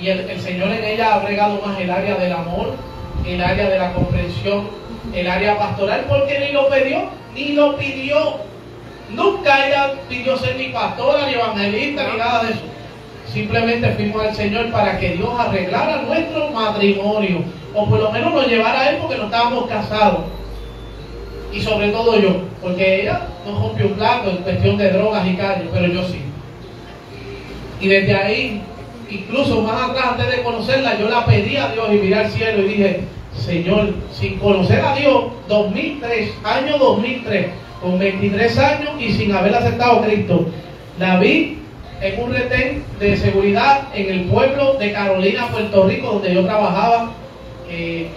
y el, el Señor en ella ha bregado más el área del amor, el área de la comprensión, el área pastoral, porque ni lo pidió, ni lo pidió. Nunca ella pidió ser ni pastora, ni evangelista, ni nada de eso. Simplemente fuimos al Señor para que Dios arreglara nuestro matrimonio, o por lo menos nos llevara a Él porque no estábamos casados. Y sobre todo yo, porque ella no rompió un plato en cuestión de drogas y calle, pero yo sí. Y desde ahí, incluso más atrás, antes de conocerla, yo la pedí a Dios y miré al cielo y dije, Señor, sin conocer a Dios, 2003, año 2003, con 23 años y sin haber aceptado a Cristo, la vi en un retén de seguridad en el pueblo de Carolina, Puerto Rico, donde yo trabajaba.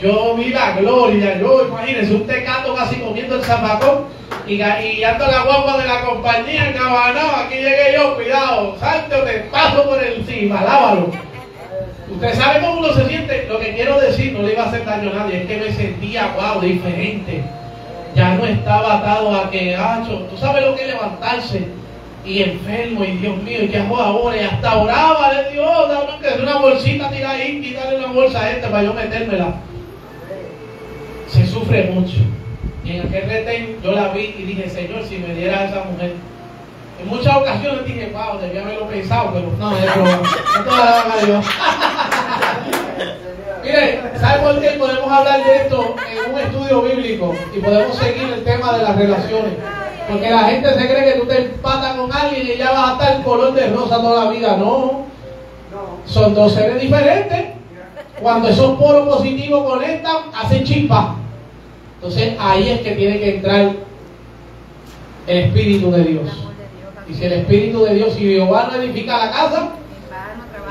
Yo vi la gloria, yo imagínense un tecato casi comiendo el zapacón y, y ando la guagua de la compañía en Cabanao, aquí llegué yo, cuidado, salte o te paso por encima, lávalo. Usted sabe cómo uno se siente, lo que quiero decir, no le iba a hacer daño a nadie, es que me sentía, wow, diferente. Ya no estaba atado a que, hacho, tú sabes lo que es levantarse y enfermo, y Dios mío, y que hago ahora, y hasta oraba de Dios, dame que una bolsita, tira ahí, dale una bolsa a este para yo metérmela. Se sufre mucho. Y en aquel retén yo la vi y dije, Señor, si me diera a esa mujer. En muchas ocasiones dije, wow, debía haberlo pensado, pero no, es broma. No Dios. Mire, ¿sabe por qué podemos hablar de esto en un estudio bíblico y podemos seguir el tema de las relaciones? Porque la gente se cree que tú te empatas con alguien y ya vas a estar color de rosa toda la vida. No. Son dos seres diferentes. Cuando esos polos positivos conectan, hacen chispa. Entonces ahí es que tiene que entrar el Espíritu de Dios. Y si el Espíritu de Dios, si Jehová no edifica la casa,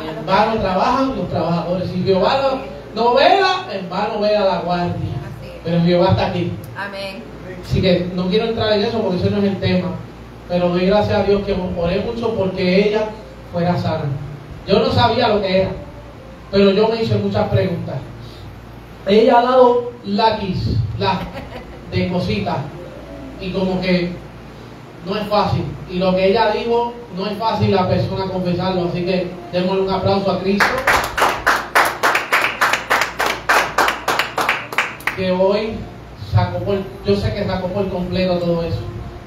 en vano trabajan los trabajadores. Si Jehová no, no vela, en vano vela la guardia. Pero Jehová está aquí. Amén. Así que no quiero entrar en eso porque ese no es el tema. Pero doy gracias a Dios que oré mucho porque ella fuera sana. Yo no sabía lo que era, pero yo me hice muchas preguntas. Ella ha dado laquis, la de cositas, y como que no es fácil. Y lo que ella dijo, no es fácil la persona confesarlo. Así que démosle un aplauso a Cristo. Que hoy sacó por, yo sé que sacó por completo todo eso.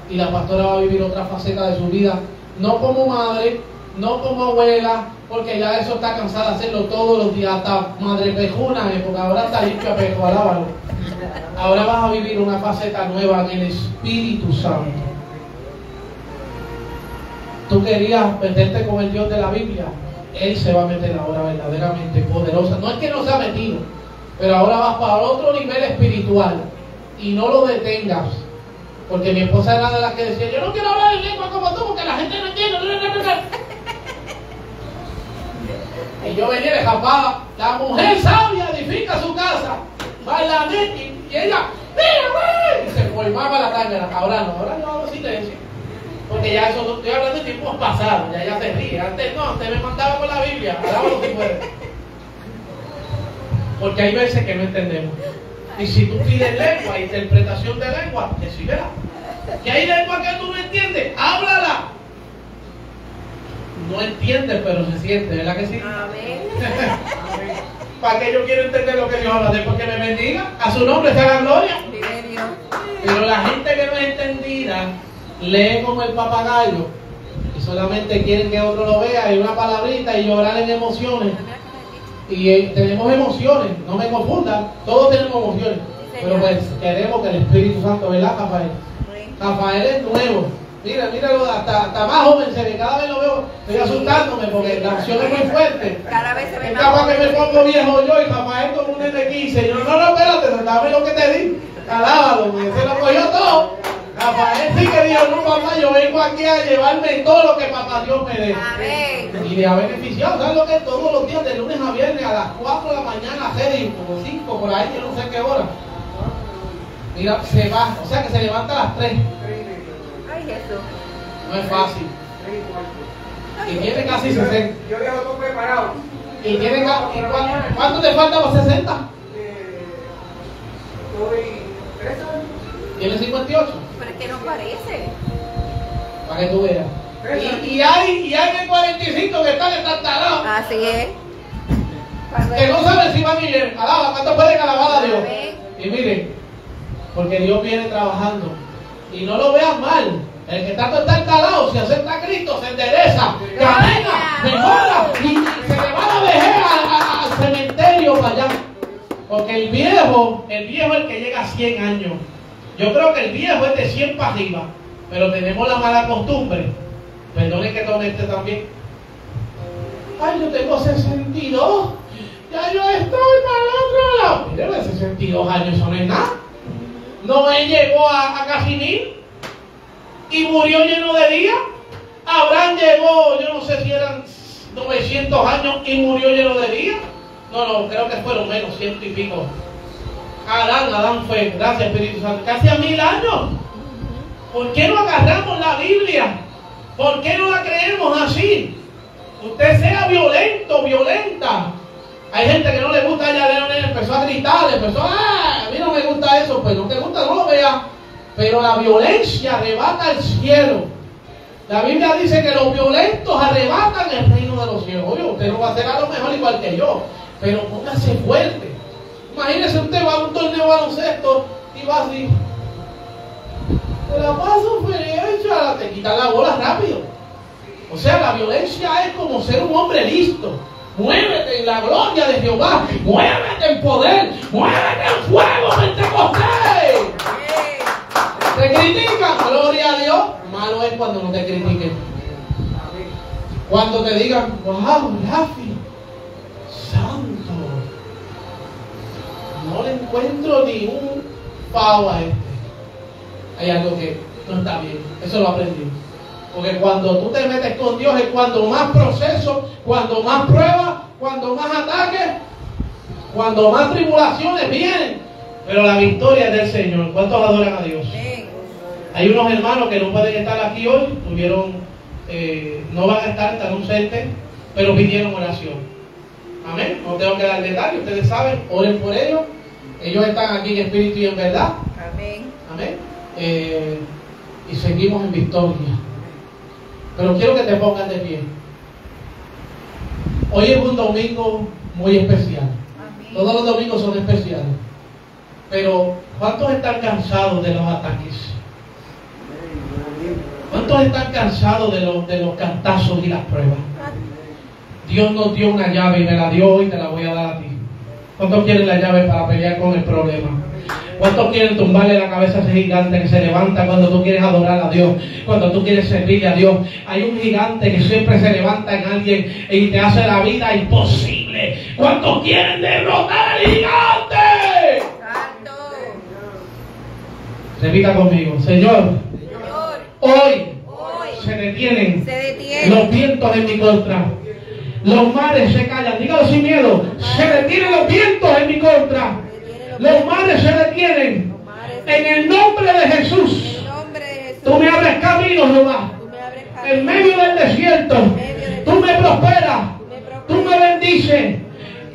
Y la pastora va a vivir otra faceta de su vida, no como madre, no como abuela, porque ya eso está cansada de hacerlo todos los días, hasta madre pejuna, porque ahora está limpia pejo, alábalo. Ahora vas a vivir una faceta nueva en el Espíritu Santo. Tú querías meterte con el Dios de la Biblia, Él se va a meter ahora verdaderamente poderosa. No es que no se ha metido, pero ahora vas para otro nivel espiritual y no lo detengas. Porque mi esposa era de las que decía, yo no quiero hablar en lengua como tú porque la gente no entiende. Y yo venía de Japá, la mujer sabia edifica su casa, bailanita, y, y ella, mira, y se formaba la cámara. Ahora no, ahora no hago silencio. Porque ya eso, estoy hablando de tiempos pasados, ya ella se ríe. Antes no, antes me mandaba con la Biblia, hablábalo si puede. Porque hay veces que no entendemos. Y si tú pides lengua, interpretación de lengua, recibirá. Que hay lengua que tú no entiendes, háblala. No entiendes, pero se siente, ¿verdad que sí? Amén. ¿Para qué yo quiero entender lo que Dios habla? Después que me bendiga, a su nombre sea la gloria. Pero la gente que no es entendida lee como el papagayo y solamente quieren que otro lo vea y una palabrita y llorar en emociones. Y eh, tenemos emociones, no me confundan, todos tenemos emociones. Pero pues queremos que el Espíritu Santo, ¿verdad, Rafael? Rafael es nuevo. Mira, míralo, hasta, hasta más joven se ve, cada vez lo veo, estoy asustándome porque la acción es muy fuerte. Cada vez se ve más capaz que me pongo viejo yo y Rafael como un nene 15. Yo, no, no, espérate, dame lo que te di. Alábalo, se lo cogió todo. Rafael sí que dijo, no papá, yo vengo aquí a llevarme todo lo que papá Dios me dé. Amén. Y le ha beneficiado, ¿sabes lo que es? Todos los días, de lunes a viernes, a las 4 de la mañana, a 6, como 5, por ahí, yo no sé qué hora. Mira, se va, o sea que se levanta a las 3. Ay, Jesús. No es fácil. Y tiene casi 60. Yo dejo todo preparado. Y tiene ca- y cuánto, ¿Cuánto te falta para 60? Eh, Estoy tres años. Tiene 58. Pero es que no parece. Para que tú veas. Y, y hay, y hay de 45 que están estantalados. Así es. Que no saben si van y vienen. Alaba, ¿cuánto pueden alabar a Dios? Y miren, porque Dios viene trabajando. Y no lo vean mal. El que todo está instalado, si acepta a Cristo, se endereza, camina, mejora y, y se le va la vejez al cementerio para allá. Porque el viejo, el viejo es el que llega a 100 años. Yo creo que el viejo es de 100 para arriba. Pero tenemos la mala costumbre. Perdone que tome este también. Ay, yo tengo 62. Ya yo estoy para el otro lado. Mire, de 62 años eso no es nada. Noé llegó a, a casi mil y murió lleno de días. Abraham llegó, yo no sé si eran 900 años y murió lleno de días. No, no, creo que fueron menos, ciento y pico. Adán, Adán fue, gracias Espíritu Santo, casi a mil años. ¿Por qué no agarramos la Biblia? ¿Por qué no la creemos así? Usted sea violento, violenta. Hay gente que no le gusta ya Leonel, empezó a gritar, empezó a, a mí no me gusta eso, pues no te gusta, no lo vea. Pero la violencia arrebata el cielo. La Biblia dice que los violentos arrebatan el reino de los cielos. Oye, usted no va a hacer a lo mejor igual que yo, pero póngase fuerte. Imagínese usted va a un torneo baloncesto y va así. Te la paso fecha, te quitan la bola rápido. O sea, la violencia es como ser un hombre listo. Muévete en la gloria de Jehová. Muévete en poder. Muévete en fuego, Pentecostés. Te critican, gloria a Dios. malo es cuando no te critiquen. Cuando te digan, wow, Rafi, santo. No le encuentro ni un pavo a este. Hay algo que no está bien. Eso lo aprendí. Porque cuando tú te metes con Dios es cuando más proceso, cuando más pruebas, cuando más ataques, cuando más tribulaciones vienen. Pero la victoria es del Señor. ¿Cuántos adoran a Dios? Hay unos hermanos que no pueden estar aquí hoy, tuvieron, eh, no van a estar, están ausentes, pero pidieron oración. Amén. No tengo que dar detalles, ustedes saben, oren por ellos. Ellos están aquí en espíritu y en verdad. Amén. Amén. Eh, y seguimos en victoria. Pero quiero que te pongas de pie. Hoy es un domingo muy especial. Amén. Todos los domingos son especiales. Pero, ¿cuántos están cansados de los ataques? ¿Cuántos están cansados de los, de los cantazos y las pruebas? Dios nos dio una llave y me la dio hoy y te la voy a dar a ti. ¿Cuántos quieren la llave para pelear con el problema? ¿Cuántos quieren tumbarle la cabeza a ese gigante que se levanta cuando tú quieres adorar a Dios? Cuando tú quieres servirle a Dios. Hay un gigante que siempre se levanta en alguien y te hace la vida imposible. ¿Cuántos quieren derrotar al gigante? Santo. Repita conmigo, Señor, Señor, hoy hoy se detienen se detiene. los vientos en mi contra. Los mares se callan. Dígalo sin miedo. Se detienen los vientos en mi contra. Los mares se detienen. En el nombre de Jesús. Tú me abres camino, Jehová. En medio del desierto. Tú me prosperas. Tú me bendices.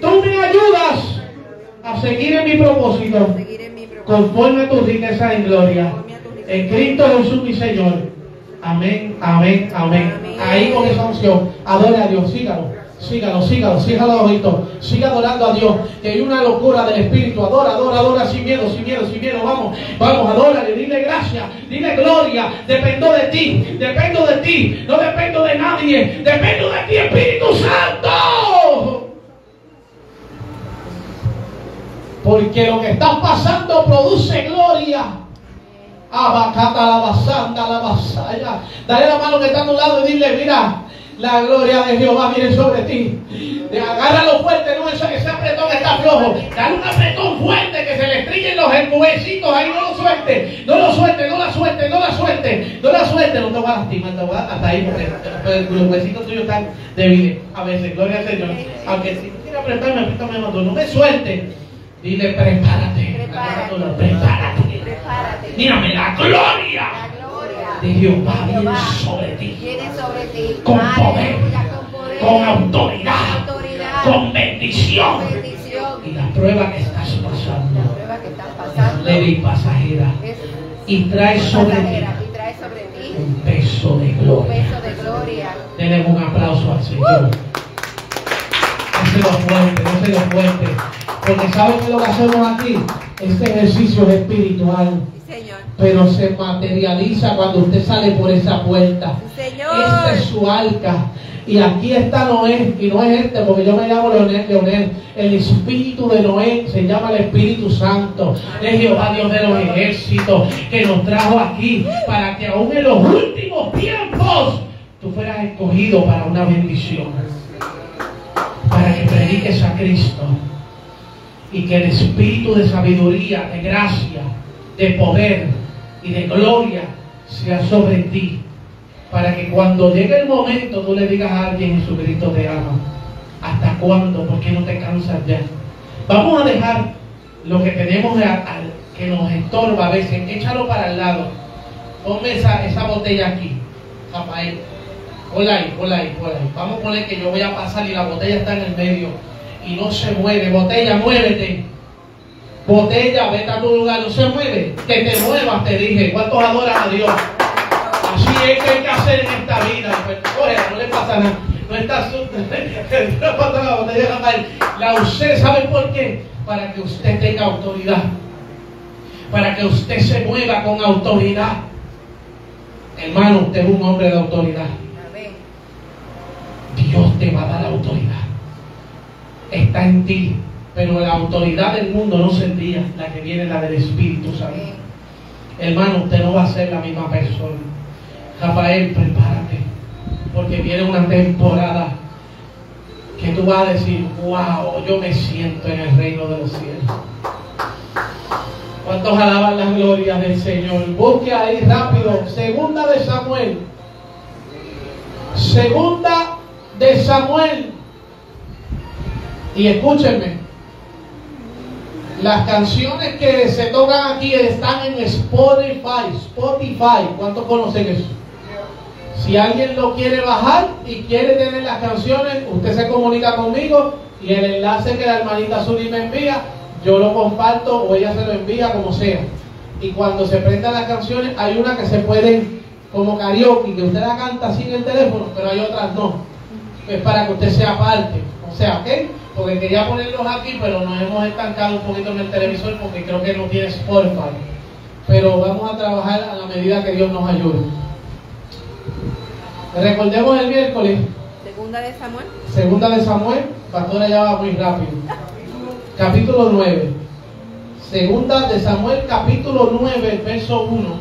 Tú me ayudas a seguir en mi propósito. Seguir en mi propósito. Conforme a tu riqueza en gloria. En Cristo Jesús mi Señor. Amén, amén, amén. Ahí con esa unción. Adore a Dios. Sígalo. Sígalo, sígalo, sígalo, ojito. Siga adorando a Dios. Que hay una locura del Espíritu. Adora, adora, adora sin miedo, sin miedo, sin miedo. Vamos, vamos, adórale. Dile gracias, dile gloria. Dependo de ti, dependo de ti. No dependo de nadie. Dependo de ti, Espíritu Santo. Porque lo que estás pasando produce gloria. Abacata la basanda, la basaya. Dale la mano que está a tu lado y dile, mira, la gloria de Jehová viene sobre ti. Agárralo fuerte, no, ese, ese apretón está flojo. Dale un apretón fuerte que se le estrillen los huesitos ahí, no lo suelte, no lo suelte, no la suelte, no la suelte, no la suelte, no te voy a lastimar, te voy a hasta ahí porque los huesitos tuyos están débiles. A veces, gloria al Señor. Aunque si tú quieres apretarme, apriétame más, no me suelte. Dile, prepárate. Prepárate. Prepárate. Prepárate. Mírame, la gloria La gloria de Jehová viene sobre ti. viene sobre ti. Con poder, con poder, con autoridad, con autoridad, con bendición. con bendición. Y la prueba que estás La pasando prueba que estás es leve y pasajera. es Y trae sobre ti pasajera y trae sobre ti un peso de un gloria. peso de gloria. Denle un aplauso al Señor. Déselo fuerte, déselo fuerte. Porque ¿saben qué es lo que hacemos aquí? Este ejercicio es espiritual. Sí, Señor. Pero se materializa cuando usted sale por esa puerta. Sí, Señor. Esta es su arca. Y aquí está Noé, y no es este, porque yo me llamo Leonel, Leonel. El espíritu de Noé se llama el Espíritu Santo. Es Jehová Dios de los ejércitos que nos trajo aquí para que aún en los últimos tiempos tú fueras escogido para una bendición. Para que prediques a Cristo. Y que el espíritu de sabiduría, de gracia, de poder y de gloria sea sobre ti para que cuando llegue el momento tú le digas a alguien Jesucristo te ama. ¿Hasta cuándo? ¿Por qué no te cansas ya? Vamos a dejar lo que tenemos que nos estorba a veces, échalo para el lado. Ponme esa, esa botella aquí, Rafael. Ponla ahí, ponla ahí, ponla ahí. Vamos a poner que yo voy a pasar y la botella está en el medio y no se mueve. Botella, muévete. Botella, vete a tu lugar, no se mueve. Que te muevas, te dije. ¿Cuántos adoran a Dios? Así es que hay que hacer en esta vida. No le pasa nada. No está su... no pasa la botella. La usé, ¿saben por qué? Para que usted tenga autoridad. Para que usted se mueva con autoridad. Hermano, usted es un hombre de autoridad. Dios te va a dar autoridad. Está en ti. Pero la autoridad del mundo no servía, la que viene la del Espíritu Santo. Hermano, usted no va a ser la misma persona. Rafael, prepárate, porque viene una temporada que tú vas a decir, wow, yo me siento en el reino de los cielos. ¿Cuántos alaban las glorias del Señor? Busque ahí rápido, segunda de Samuel. Segunda de Samuel. Y escúchenme, las canciones que se tocan aquí están en Spotify. Spotify, ¿cuántos conocen eso? Si alguien lo quiere bajar y quiere tener las canciones, usted se comunica conmigo y el enlace que la hermanita Zuli me envía, yo lo comparto o ella se lo envía como sea. Y cuando se prendan las canciones, hay una que se pueden, como karaoke, que usted la canta sin el teléfono, pero hay otras no. Es para que usted sea parte. O sea, ¿ok? Porque quería ponerlos aquí, pero nos hemos estancado un poquito en el televisor porque creo que no tiene Spotify. Pero vamos a trabajar a la medida que Dios nos ayude. Recordemos el miércoles, Segunda de Samuel. segunda de Samuel, pastora ya va muy rápido. Capítulo 9. Segunda de Samuel, capítulo 9, verso 1.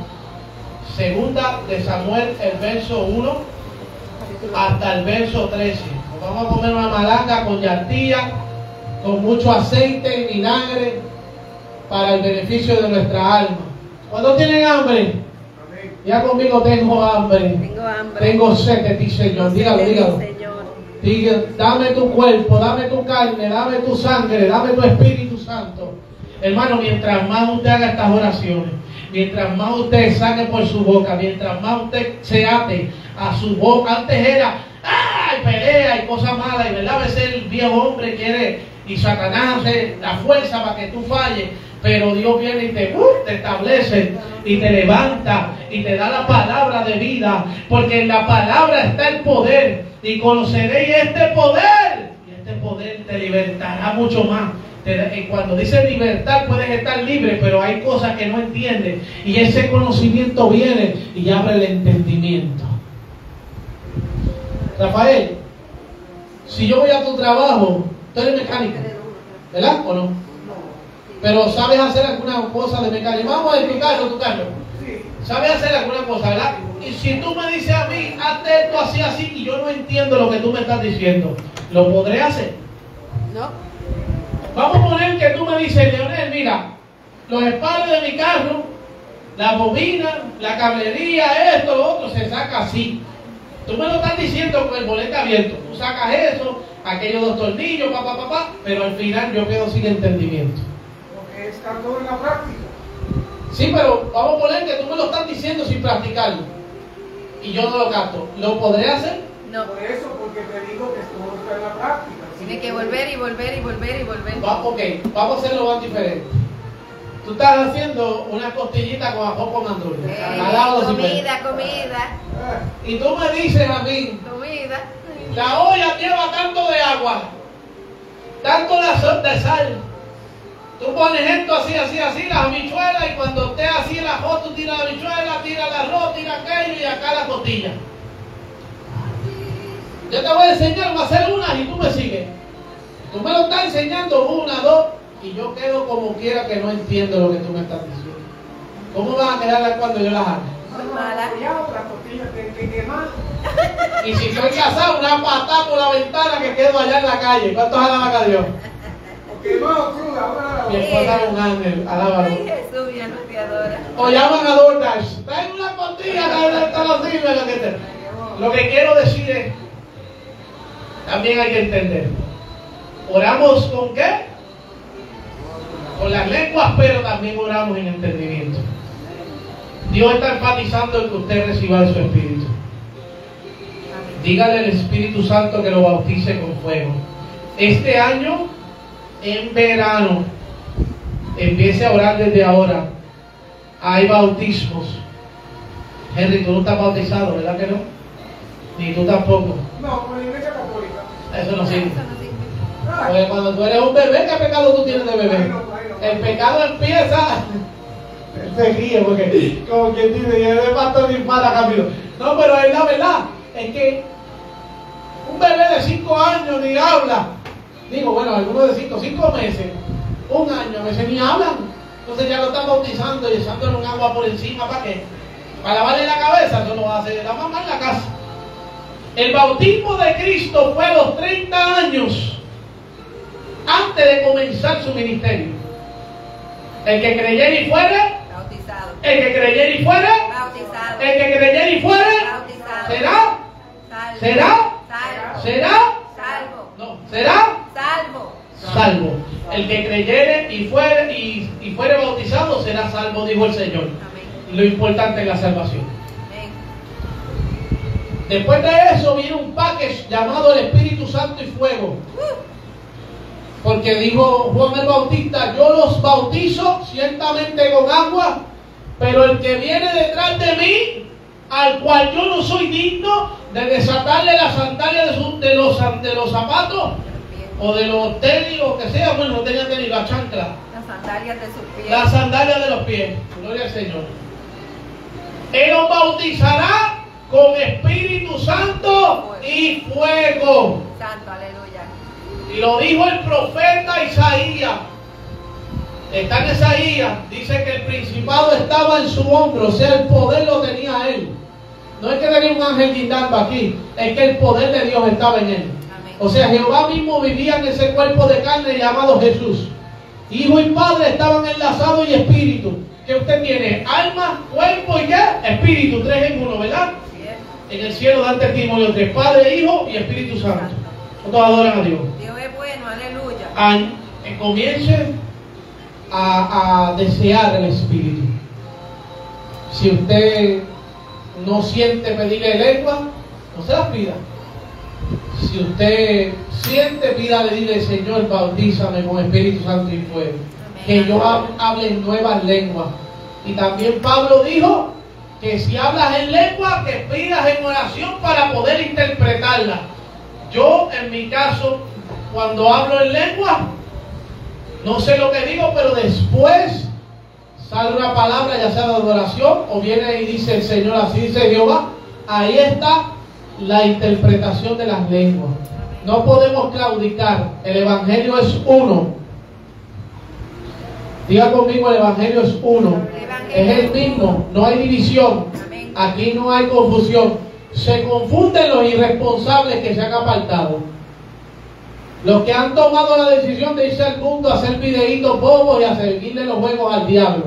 Segunda de Samuel, el verso 1 hasta el verso 13. Nos vamos a comer una malanga con yartilla, con mucho aceite y vinagre para el beneficio de nuestra alma. ¿Cuántos tienen hambre? Ya conmigo tengo hambre. Tengo hambre. Tengo sed de ti, Señor. Dígalo, dígalo. Señor. Diga, dame tu cuerpo, dame tu carne, dame tu sangre, dame tu Espíritu Santo. Hermano, mientras más usted haga estas oraciones, mientras más usted saque por su boca, mientras más usted se ate a su boca, antes era, ¡ay! pelea y cosas malas, y verdad, a veces el viejo hombre quiere, y Satanás hace la fuerza para que tú falles, pero Dios viene y te, ¡uh! te establece y te levanta y te da la palabra de vida, porque en la palabra está el poder, y conoceréis este poder, y este poder te libertará mucho más. Da- y cuando dice libertad puedes estar libre, pero hay cosas que no entiendes, y ese conocimiento viene y abre el entendimiento. Rafael, si yo voy a tu trabajo, tú eres mecánico, ¿verdad o no? Pero sabes hacer alguna cosa de mecánico. Vamos a ver tu carro, tu. ¿Sabes hacer alguna cosa, verdad? Y si tú me dices a mí, hazte esto así, así, y yo no entiendo lo que tú me estás diciendo, ¿lo podré hacer? ¿No? Vamos a poner que tú me dices, Leonel, mira, los espaldos de mi carro, la bobina, la cablería, esto, lo otro, se saca así. Tú me lo estás diciendo con el bolete abierto. Tú sacas eso, aquellos dos tornillos, papá, papá, pa, pero al final yo quedo sin entendimiento. Porque está todo en la práctica. Sí, pero vamos a poner que tú me lo estás diciendo sin practicarlo. Y yo no lo capto. ¿Lo podré hacer? No. Por eso, porque te digo que todo está en la práctica. Tiene que volver y volver y volver y volver. Va- ok, vamos a hacerlo más diferente. Tú estás haciendo una costillita con ajo con mandurria. Eh, Al lado de comida, comida, Y tú me dices a mí, comida. la olla lleva tanto de agua, tanto de sal. Tú pones esto así, así, así, las habichuelas, y cuando esté así el ajo, tú tiras la habichuela, tiras el arroz, tiras aquello y acá la costilla. Yo te voy a enseñar, voy a hacer una y tú me sigues. Tú me lo estás enseñando una, dos, y yo quedo como quiera que no entiendo lo que tú me estás diciendo. ¿Cómo van a quedar cuando yo las haga? Y si estoy casado, una patada por la ventana que quedo allá en la calle. ¿Cuántos alaban a Dios? Mi esposa es un ángel, alábalo. Jesús, mi. O llaman a DoorDash. Traen una costilla está los lo que te... Lo que quiero decir es, también hay que entender. Oramos con qué? Con las lenguas, pero también oramos en entendimiento. Dios está enfatizando en que usted reciba su Espíritu. Dígale al Espíritu Santo que lo bautice con fuego. Este año, en verano, empiece a orar desde ahora. Hay bautismos. Henry, tú no estás bautizado, ¿verdad que no? Ni tú tampoco. No, con la iglesia católica. Eso no sirve. Eso no sirve. Porque cuando tú eres un bebé, ¿qué pecado tú tienes de bebé? El pecado empieza. Él se ríe porque, como quien dice, yo de pastor ni para camino. No, pero es la verdad. Es que un bebé de 5 años ni habla. Digo, bueno, algunos de 5, 5 meses, un año, a veces ni hablan. Entonces ya lo están bautizando y echándole un agua por encima. ¿Para qué? para lavarle la cabeza, eso lo va a hacer la mamá en la casa. El bautismo de Cristo fue a los 30 años antes de comenzar su ministerio. El que creyera y fuera, Bautizado. el que creyera y fuera, Bautizado. el que creyera y fuera, Bautizado. será, Salvo. será, Salvo. será, Salvo. no, será Salvo. salvo. El que creyere y fuere, y, y fuere bautizado será salvo, dijo el Señor. Amén. Lo importante es la salvación. Después de eso viene un package llamado el Espíritu Santo y Fuego. Porque dijo Juan el Bautista, yo los bautizo ciertamente con agua, pero el que viene detrás de mí, al cual yo no soy digno de desatarle la sandalia de, su- de los, de los zapatos o de los tenis o que sea, bueno, no tenía tenis, la chancla. Las sandalias de sus pies. La sandalia de los pies. Gloria al Señor. Él os bautizará con Espíritu Santo y fuego. Santo, aleluya. Y lo dijo el profeta Isaías. Está en Isaías. Dice que el principado estaba en su hombro. O sea, el poder lo tenía él. No es que tenía un ángel guindando aquí. Es que el poder de Dios estaba en él. Amén. O sea, Jehová mismo vivía en ese cuerpo de carne llamado Jesús. Hijo y padre estaban enlazados y espíritu. ¿Qué usted tiene? Alma, cuerpo y qué? Espíritu, tres en uno, ¿verdad? En el cielo dan testimonio tres, Padre, Hijo y Espíritu Santo. Todos adoran a Dios. Dios es bueno, aleluya. Que comience a, a desear el Espíritu. Si usted no siente pedirle lengua, no se las pida. Si usted siente, pídale, dile, Señor, bautízame con Espíritu Santo y fuego. Que yo hab- hable en nuevas lenguas. Y también Pablo dijo que si hablas en lengua, que pidas en oración para poder interpretarla. Yo, en mi caso, cuando hablo en lengua, no sé lo que digo, pero después sale una palabra, ya sea de adoración, o viene y dice el Señor, así dice Jehová. Ahí está la interpretación de las lenguas. No podemos claudicar. El Evangelio es uno. Diga conmigo, el Evangelio es uno. Es el mismo, no hay división. Amén. Aquí no hay confusión. Se confunden los irresponsables que se han apartado. Los que han tomado la decisión de irse al mundo a hacer videitos bobos y a seguirle los juegos al diablo.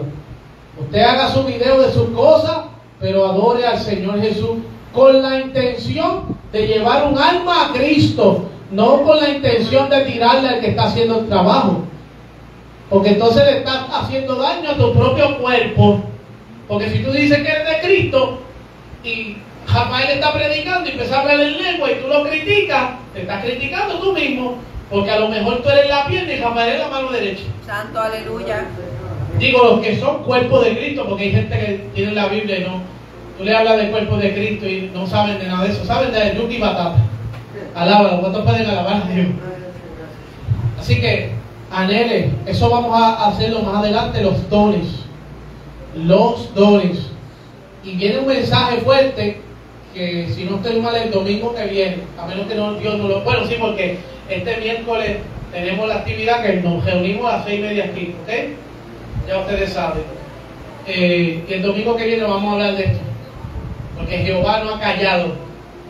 Usted haga su video de sus cosas, pero adore al Señor Jesús con la intención de llevar un alma a Cristo, no con la intención de tirarle al que está haciendo el trabajo. Porque entonces le estás haciendo daño a tu propio cuerpo. Porque si tú dices que eres de Cristo y Rafael está predicando y empieza a hablar en lengua y tú lo criticas, te estás criticando tú mismo. Porque a lo mejor tú eres la pierna y Rafael es la mano derecha. Santo, aleluya. Digo, los que son cuerpo de Cristo, porque hay gente que tiene la Biblia y no. Tú le hablas del cuerpo de Cristo y no saben de nada de eso. Saben de yuki y batata. Alábalo. ¿Cuántos pueden alabar a Dios? Así que, anhele. Eso vamos a hacerlo más adelante, los dones. Los dones. Y viene un mensaje fuerte que si no estoy mal el domingo que viene, a menos que no, Dios no lo... Bueno, sí, porque este miércoles tenemos la actividad que nos reunimos a las seis y media aquí, ¿ok? Ya ustedes saben. Eh, y el domingo que viene vamos a hablar de esto. Porque Jehová no ha callado.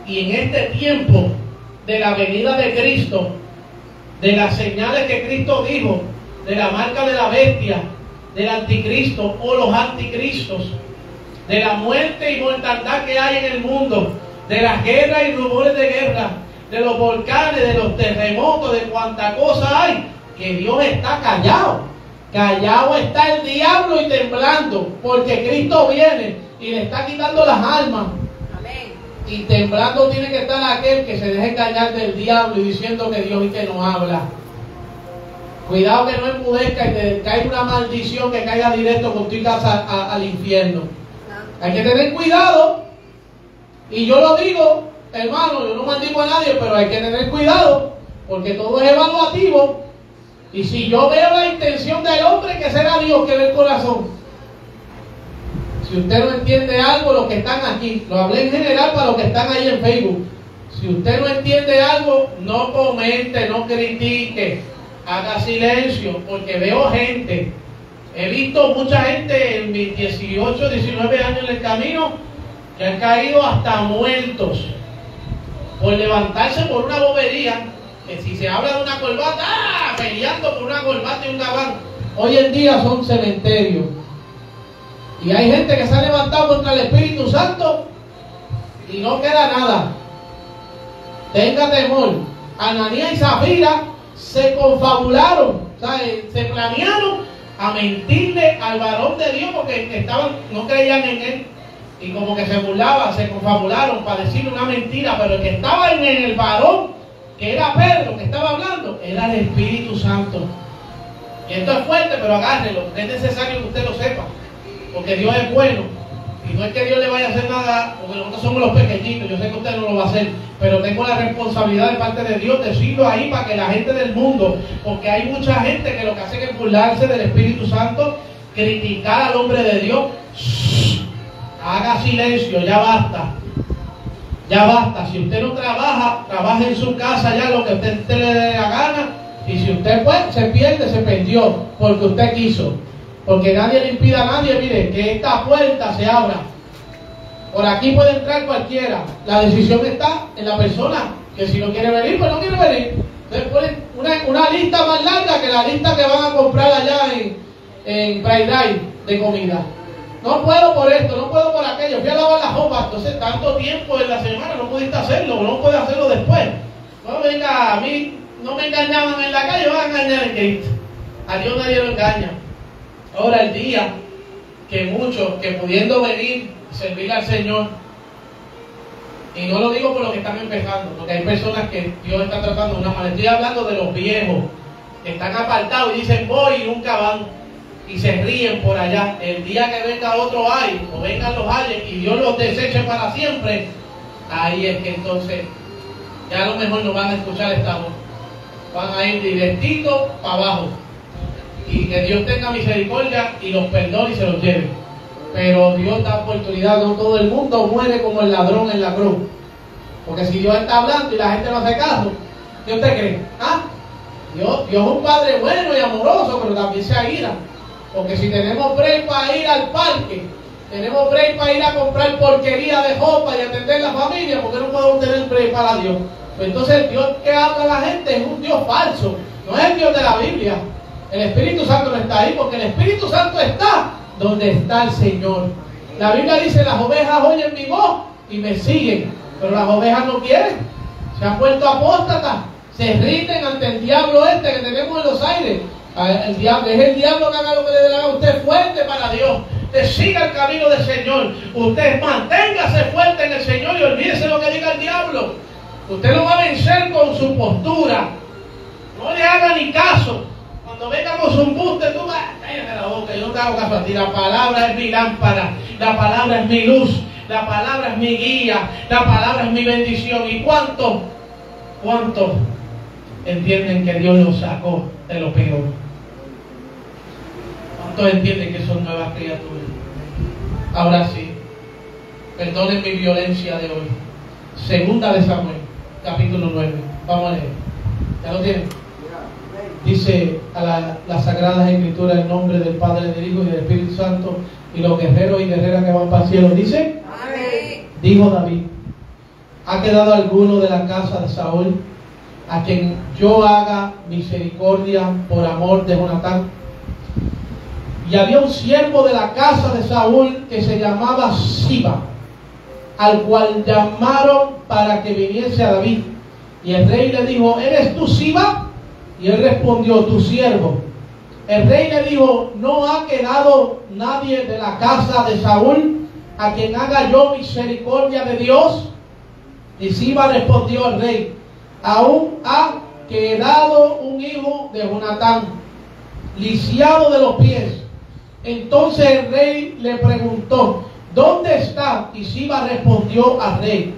Y en este tiempo de la venida de Cristo, de las señales que Cristo dijo, de la marca de la bestia, del anticristo o los anticristos, de la muerte y mortandad que hay en el mundo, de las guerras y rumores de guerra, de los volcanes, de los terremotos, de cuánta cosa hay, que Dios está callado. Callado está el diablo y temblando, porque Cristo viene y le está quitando las almas. Y temblando tiene que estar aquel que se deje engañar del diablo y diciendo que Dios y que no habla. Cuidado que no enmudezca y te caiga una maldición que caiga directo con tu casa a- al infierno. Hay que tener cuidado. Y yo lo digo, hermano, yo no maldigo a nadie, pero hay que tener cuidado, porque todo es evaluativo. Y si yo veo la intención del hombre, que será Dios que ve el corazón. Si usted no entiende algo, los que están aquí, lo hablé en general para los que están ahí en Facebook. Si usted no entiende algo, no comente, no critique, haga silencio, porque veo gente He visto mucha gente en mis 18, 19 años en el camino que han caído hasta muertos por levantarse por una bobería. Que si se habla de una corbata, ¡ah! peleando por una corbata y un gabán. Hoy en día son cementerios. Y hay gente que se ha levantado contra el Espíritu Santo y no queda nada. Tenga temor. Ananías y Zafira se confabularon, se planearon a mentirle al varón de Dios porque estaban, no creían en él. Y como que se burlaban, se confabularon para decirle una mentira, pero el que estaba en el varón, que era Pedro, que estaba hablando, era el Espíritu Santo. Y esto es fuerte, pero agárrelo, es necesario que usted lo sepa, porque Dios es bueno. Y no es que Dios le vaya a hacer nada, porque nosotros somos los pequeñitos, yo sé que usted no lo va a hacer, pero tengo la responsabilidad de parte de Dios de decirlo ahí para que la gente del mundo, porque hay mucha gente que lo que hace es burlarse del Espíritu Santo, criticar al hombre de Dios. Haga silencio, ya basta. Ya basta. Si usted no trabaja, trabaje en su casa ya lo que usted, le dé la gana. Y si usted se pierde, se perdió, porque usted quiso. Porque nadie le impida a nadie, mire, que esta puerta se abra. Por aquí puede entrar cualquiera. La decisión está en la persona, que si no quiere venir, pues no quiere venir. Entonces ponen una, una lista más larga que la lista que van a comprar allá en, en Friday de comida. No puedo por esto, no puedo por aquello. Fui a lavar la ropa, entonces tanto tiempo en la semana no pudiste hacerlo, no puedes hacerlo después. No venga, a mí no me engañaban en la calle, van a engañar en Cristo. A Dios nadie lo engaña. Ahora el día que muchos, que pudiendo venir, servir al Señor, y no lo digo por los que están empezando, porque hay personas que Dios está tratando una manera. Estoy hablando de los viejos, que están apartados y dicen voy y nunca van, y se ríen por allá. El día que venga otro ay, o vengan los ayes, y Dios los deseche para siempre, ahí es que entonces ya a lo mejor no van a escuchar esta voz. Van a ir directito para abajo y que Dios tenga misericordia y los perdone y se los lleve. Pero Dios da oportunidad, no todo el mundo muere como el ladrón en la cruz. Porque si Dios está hablando y la gente no hace caso, ¿qué usted cree? ¿Ah? Dios, Dios es un padre bueno y amoroso, pero también se aira. Porque si tenemos break para ir al parque, tenemos break para ir a comprar porquería de ropa y atender la familia, ¿por qué no podemos tener break para Dios? Pues entonces el Dios que habla a la gente es un Dios falso, no es el Dios de la Biblia. El Espíritu Santo no está ahí porque el Espíritu Santo está donde está el Señor. La Biblia dice, las ovejas oyen mi voz y me siguen, pero las ovejas no quieren. Se han vuelto apóstatas, se rinden ante el diablo este que tenemos en los aires. El diablo, es el diablo que haga lo que le gana. Usted es fuerte para Dios. Usted siga el camino del Señor. Usted manténgase fuerte en el Señor y olvídese lo que diga el diablo. Usted lo va a vencer con su postura. No le haga ni caso. Cuando venga con su embuste, tú vas, cállate la boca, yo no te hago caso a ti. La palabra es mi lámpara, la palabra es mi luz, la palabra es mi guía, la palabra es mi bendición. ¿Y cuántos, cuántos entienden que Dios los sacó de lo peor? ¿Cuántos entienden que son nuevas criaturas? Ahora sí, perdonen mi violencia de hoy. Segunda de Samuel, capítulo 9. Vamos a leer. ¿Ya lo tienen? Dice a la, las Sagradas Escrituras el nombre del Padre, del Hijo y del Espíritu Santo y los guerreros y guerreras que van para el cielo. Dice, Amén. dijo David, ¿ha quedado alguno de la casa de Saúl a quien yo haga misericordia por amor de Jonatán? Y había un siervo de la casa de Saúl que se llamaba Siba, al cual llamaron para que viniese a David. Y el rey le dijo, ¿eres tú Siba? Y él respondió, tu siervo. El rey le dijo, no ha quedado nadie de la casa de Saúl a quien haga yo misericordia de Dios. Y Siba respondió al rey, aún ha quedado un hijo de Jonatán, lisiado de los pies. Entonces el rey le preguntó, ¿dónde está? Y Siba respondió al rey,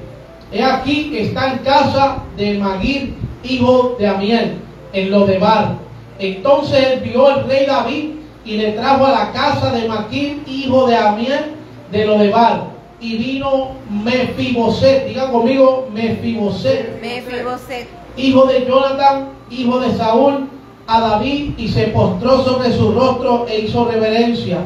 he aquí está en casa de Magir, hijo de Amiel, en Lodebar. Entonces envió el rey David y le trajo a la casa de Maquir, hijo de Amiel, de Lodebar. Y vino Mefiboset, diga conmigo Mefiboset, Mefiboset, hijo de Jonathan, hijo de Saúl, a David y se postró sobre su rostro e hizo reverencia.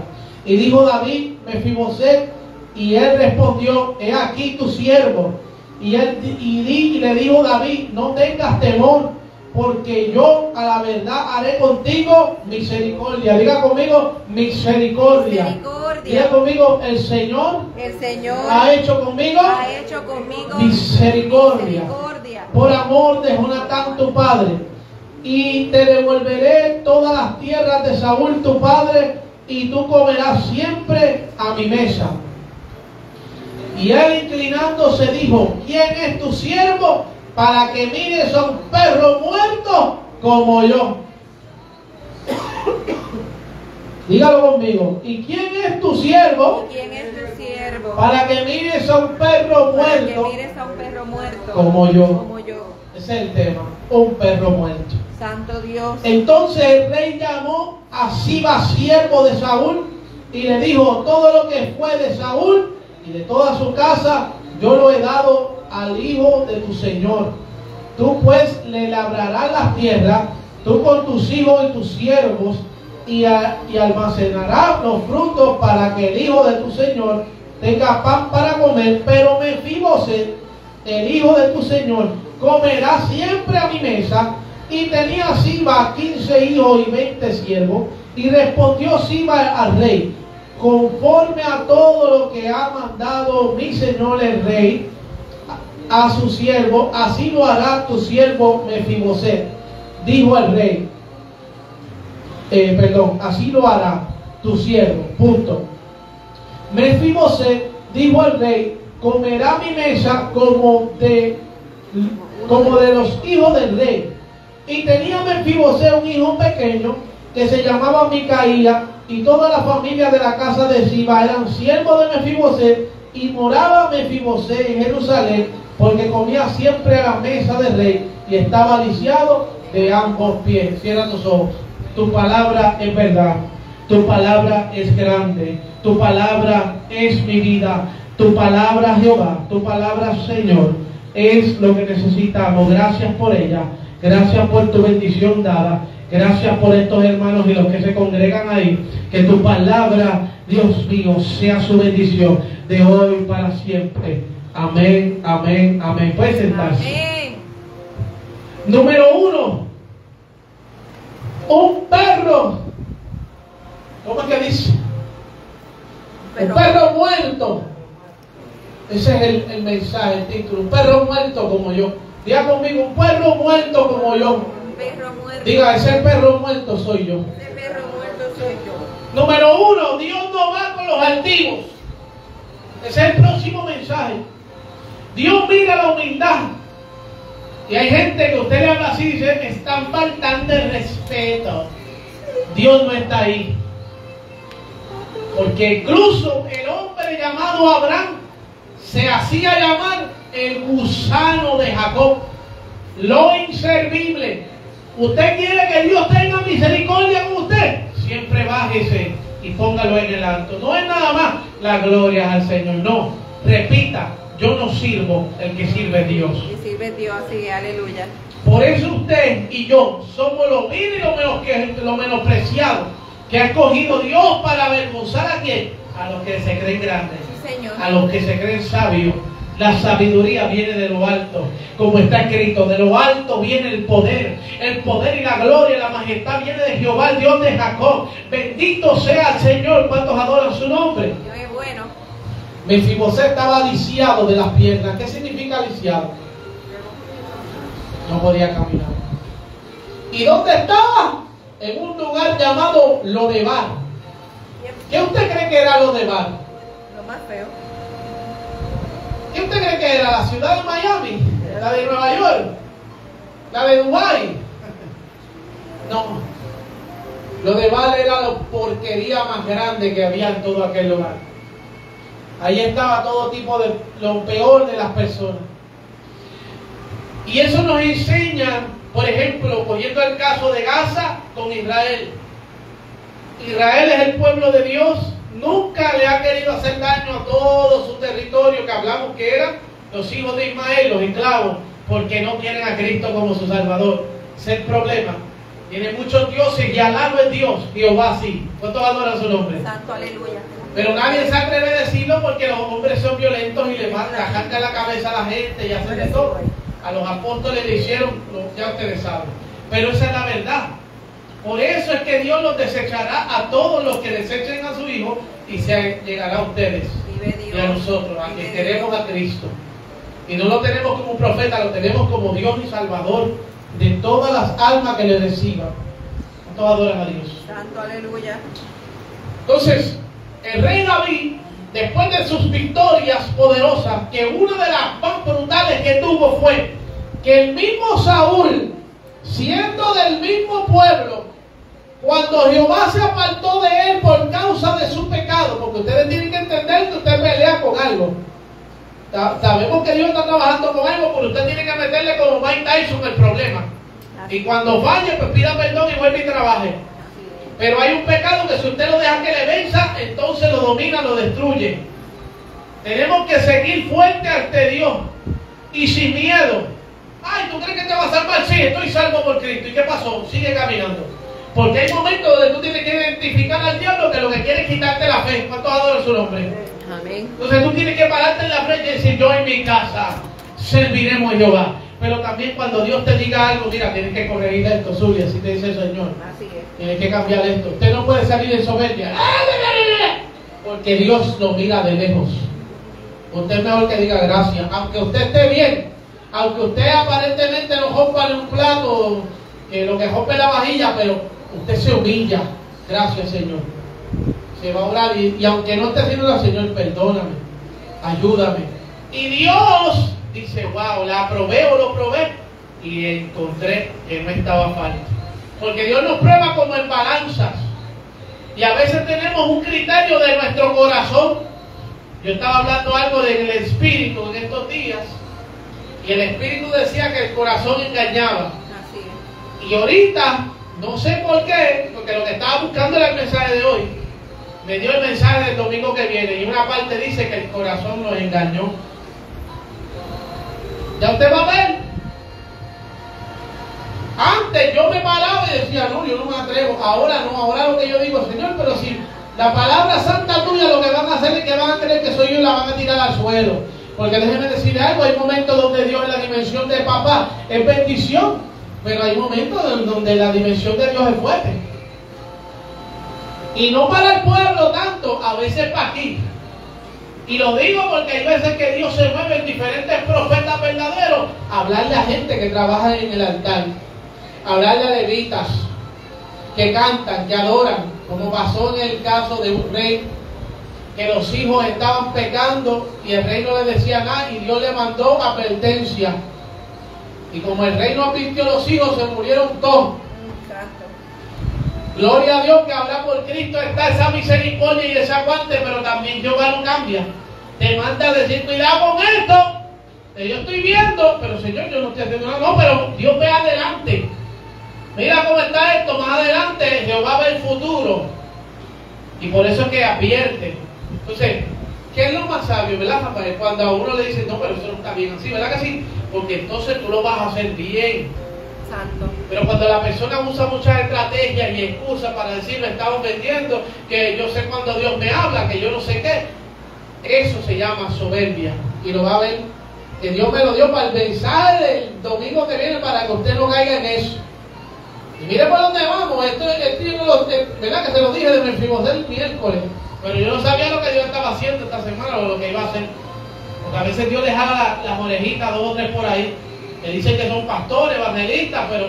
Y dijo David, Mefiboset, y él respondió, he aquí tu siervo. Y, él, y, y le dijo David, no tengas temor, porque yo a la verdad haré contigo misericordia. Diga conmigo, misericordia. Diga Misericordia. conmigo, el Señor El Señor ha hecho conmigo ha hecho conmigo misericordia. misericordia. por amor de Jonatán tu padre. Y te devolveré todas las tierras de Saúl tu padre, y tú comerás siempre a mi mesa. Y él inclinándose dijo, ¿quién es tu siervo para que mires a un perro muerto como yo? Dígalo conmigo. ¿Y quién es tu siervo ¿Quién es tu siervo? para que mires a un perro Para que muerto mires a un perro muerto como yo? como yo. Ese es el tema, un perro muerto. Santo Dios. Entonces el rey llamó a Siba, siervo de Saúl, y le dijo, todo lo que fue de Saúl y de toda su casa, yo lo he dado al hijo de tu señor. Tú pues le labrarás la tierra, tú con tus hijos y tus siervos, y, almacenarás los frutos para que el hijo de tu señor tenga pan para comer, pero Mefiboset, el hijo de tu señor, comerá siempre a mi mesa. Y tenía Siba 15 hijos y 20 siervos. Y respondió Siba al rey, conforme a todo lo que ha mandado mi señor el rey a, su siervo, así lo hará tu siervo Mefiboset. Dijo el rey, eh, perdón, así lo hará tu siervo. Punto. Mefiboset dijo al rey, comerá mi mesa como de, como de los hijos del rey. Y tenía Mefiboset un hijo pequeño que se llamaba Micaía, y toda la familia de la casa de Siba eran siervos de Mefiboset, y moraba Mefiboset en Jerusalén, porque comía siempre a la mesa del rey, y estaba lisiado de ambos pies. Cierra tus ojos. Tu palabra es verdad. Tu palabra es grande. Tu palabra es mi vida. Tu palabra, Jehová, tu palabra, Señor, es lo que necesitamos. Gracias por ella. Gracias por tu bendición dada. Gracias por estos hermanos y los que se congregan ahí. Que tu palabra, Dios mío, sea su bendición de hoy para siempre. Amén, amén, amén. Puede sentarse. Amén. Número uno, un perro. ¿Cómo es que dice? Pero- Un perro muerto. Ese es el, el mensaje, el título. Un perro muerto como yo. Diga conmigo, un perro muerto como yo. Un perro muerto. Diga, ese perro muerto soy yo. Ese perro muerto soy yo. Número uno, Dios no va con los altivos. Ese es el próximo mensaje. Dios mira la humildad. Y hay gente que usted le habla así y dice, están faltando el respeto. Dios no está ahí. Porque incluso el hombre llamado Abraham se hacía llamar el gusano de Jacob. Lo inservible. ¿Usted quiere que Dios tenga misericordia con usted? Siempre bájese y póngalo en el alto. No es nada más la gloria al Señor. No. Repita, yo no sirvo, el que sirve es Dios. Y sirve Dios así, aleluya. Por eso usted y yo somos los vil y los menos que, lo menospreciados que ha escogido Dios para avergonzar a quién? A los que se creen grandes Sí, Señor. a los que se creen sabios. La sabiduría viene de lo alto, como está escrito, de lo alto viene el poder, el poder y la gloria y la majestad viene de Jehová, el Dios de Jacob. Bendito sea el Señor, cuantos adoran su nombre. Dios es bueno. Mefibosé estaba lisiado de las piernas. ¿Qué significa lisiado? No podía caminar. ¿Y dónde estaba? En un lugar llamado Lodebar. ¿Qué usted cree que era Lodebar? Lo más feo. ¿Qué usted cree que era? ¿La ciudad de Miami? ¿La de Nueva York? ¿La de Dubái? No. Lo de Val era la porquería más grande que había en todo aquel lugar. Ahí estaba todo tipo de lo peor de las personas. Y eso nos enseña, por ejemplo, poniendo el caso de Gaza con Israel. Israel es el pueblo de Dios, nunca le ha querido hacer daño a todo su territorio que hablamos que eran los hijos de Ismael, los esclavos, porque no quieren a Cristo como su Salvador. Ese es el problema. Tiene muchos dioses y alado es Dios, Jehová sí. ¿Cuántos adoran su nombre? Santo, aleluya. Pero nadie se atreve a decirlo porque los hombres son violentos y le arrancan la cabeza a la gente y hacen de todo. A los apóstoles le hicieron, ya ustedes saben. Pero esa es la verdad. Por eso es que Dios los desechará a todos los que desechen a su Hijo y se llegará a ustedes y a nosotros, a que queremos a Cristo. Y no lo tenemos como un profeta, lo tenemos como Dios y Salvador de todas las almas que le reciban. Todos adoran a Dios. Santo, aleluya. Entonces, el rey David, después de sus victorias poderosas, que una de las más brutales que tuvo fue que el mismo Saúl, siendo del mismo pueblo, cuando Jehová se apartó de él por causa de su pecado, porque ustedes tienen que entender que usted pelea con algo. Sabemos que Dios está trabajando con algo, pero usted tiene que meterle como Mike Tyson el problema. Y cuando falle, pues pida perdón y vuelve y trabaje. Pero hay un pecado que si usted lo deja que le venza, entonces lo domina, lo destruye. Tenemos que seguir fuerte ante Dios y sin miedo. Ay, ¿tú crees que te vas a salvar? Sí, estoy salvo por Cristo. ¿Y qué pasó? Sigue caminando. Porque hay momentos donde tú tienes que identificar al diablo que lo que quiere es quitarte la fe. ¿Cuántos adoran su nombre? Amén. Entonces tú tienes que pararte en la frente y decir, yo en mi casa serviremos a Jehová. Pero también cuando Dios te diga algo, mira, tienes que corregir esto, Zulia, así te dice el Señor. Así es. Tienes que cambiar esto. Usted no puede salir en soberbia. Porque Dios lo mira de lejos. Usted es mejor que diga gracias. Aunque usted esté bien, aunque usted aparentemente no rompa en un plato, que lo que rompe la vajilla, pero usted se humilla. Gracias, Señor. Se va a orar y, y aunque no esté haciendo la Señor, perdóname, ayúdame. Y Dios dice, wow, la probé o lo probé y encontré que no estaba falta. Porque Dios nos prueba como en balanzas. Y a veces tenemos un criterio de nuestro corazón. Yo estaba hablando algo del espíritu en estos días. Y el espíritu decía que el corazón engañaba. Así es. Y ahorita, no sé por qué, porque lo que estaba buscando era el mensaje de hoy. Me dio el mensaje del domingo que viene. Y una parte dice que el corazón nos engañó. Ya usted va a ver. Antes yo me paraba y decía, no, yo no me atrevo. Ahora no, ahora lo que yo digo, Señor, pero si la palabra santa tuya lo que van a hacer es que van a creer que soy yo y la van a tirar al suelo. Porque déjeme decirle algo, hay momentos donde Dios en la dimensión de papá es bendición, pero hay momentos donde la dimensión de Dios es fuerte. Y no para el pueblo tanto, a veces para aquí. Y lo digo porque hay veces que Dios se mueve en diferentes profetas verdaderos hablarle a gente que trabaja en el altar, hablarle a levitas que cantan, que adoran, como pasó en el caso de un rey que los hijos estaban pecando y el rey no le decía nada y Dios le mandó advertencia. Y como el rey no advirtió a los hijos, se murieron todos. Gloria a Dios que ahora por Cristo está esa misericordia y ese aguante, pero también Jehová no cambia. Te manda a decir, cuidado con esto. Yo estoy viendo, pero Señor, yo no estoy haciendo nada. No, pero Dios ve adelante. Mira cómo está esto, más adelante Jehová ve el futuro. Y por eso es que advierte. Entonces, ¿qué es lo más sabio, verdad, Rafael? Cuando a uno le dice, no, pero eso no está bien así, ¿verdad que sí? Porque entonces tú lo vas a hacer bien. Pero cuando la persona usa muchas estrategias y excusas para decir me está ofendiendo, que yo sé cuando Dios me habla, que yo no sé qué, eso se llama soberbia. Y lo va a ver, que Dios me lo dio para el del domingo que viene para que usted no caiga en eso. Y mire por dónde vamos, esto, lo- eh, ¿verdad que se lo dije de Melfibosé el miércoles? Pero yo no sabía lo que Dios estaba haciendo esta semana o lo que iba a hacer. Porque a veces Dios la- las orejitas, dos o tres por ahí, que dicen que son pastores, evangelistas, pero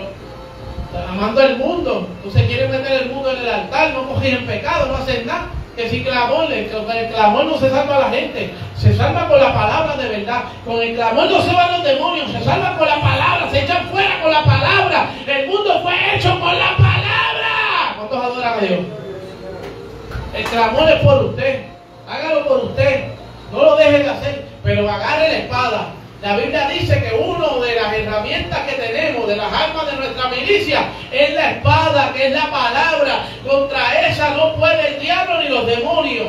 amando el mundo. Entonces quieren meter el mundo en el altar, no cogen pecado, no hacen nada. Que si clamor, el, el clamor no se salva a la gente, se salva con la palabra de verdad. Con el clamor no se van los demonios, se salva con la palabra, se echan fuera con la palabra. El mundo fue hecho con la palabra. ¿Cuántos adoran a Dios? El clamor es por usted. Hágalo por usted. No lo deje de hacer, pero agarre la espada. La Biblia dice que una de las herramientas que tenemos, de las armas de nuestra milicia, es la espada, que es la palabra. Contra esa no puede el diablo ni los demonios.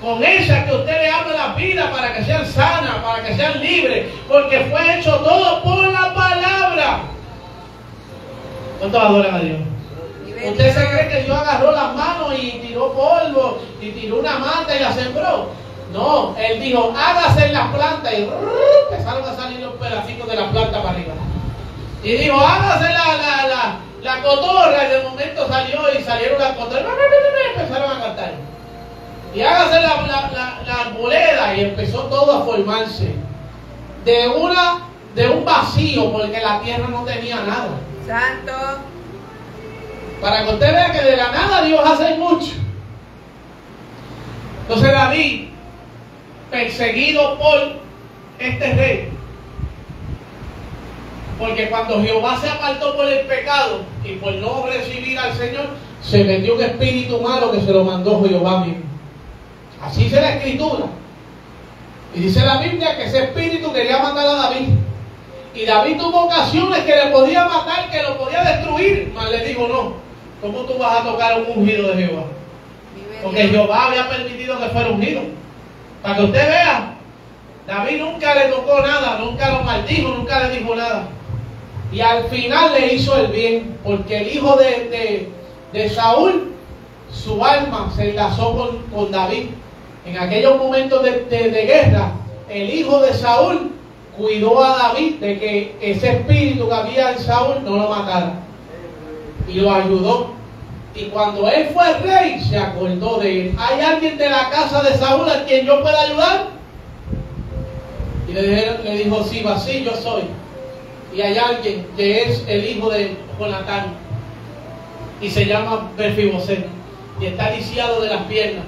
Con esa que usted le habla la vida para que sean sanas, para que sean libres, porque fue hecho todo por la palabra. ¿Cuántos adoran a Dios? ¿Usted se cree que Dios agarró las manos y tiró polvo y tiró una mata y la sembró? No, Él dijo, hágase en la planta y ¡rrr! empezaron a salir los pedacitos de la planta para arriba. Y dijo, hágase la, la, la, la cotorra y de momento salió y salieron las cotorras y empezaron a cantar. Y hágase la, la, la, la arboleda y empezó todo a formarse. De, una, de un vacío porque la tierra no tenía nada. Santo. Para que usted vea que de la nada Dios hace mucho. Entonces David, perseguido por este rey, porque cuando Jehová se apartó por el pecado y por no recibir al Señor, se metió un espíritu malo que se lo mandó Jehová mismo. Así dice la escritura. Y dice la Biblia que ese espíritu quería matar a David. Y David tuvo ocasiones que le podía matar, que lo podía destruir. Mas le dijo, no, ¿cómo tú vas a tocar un ungido de Jehová? Porque. Jehová había permitido que fuera ungido. Para que usted vea, David nunca le tocó nada, nunca lo maldijo, nunca le dijo nada. Y al final le hizo el bien, porque el hijo de, de- de Saúl, su alma se enlazó con, con David. En aquellos momentos de, de- de guerra, el hijo de Saúl cuidó a David de que ese espíritu que había en Saúl no lo matara. Y lo ayudó. Y cuando él fue rey, se acordó de él. ¿Hay alguien de la casa de Saúl a quien yo pueda ayudar? Y le, dijo, sí, va, sí, yo soy. Y hay alguien que es el hijo de Jonatán. Y se llama Berfiboset. Y está lisiado de las piernas.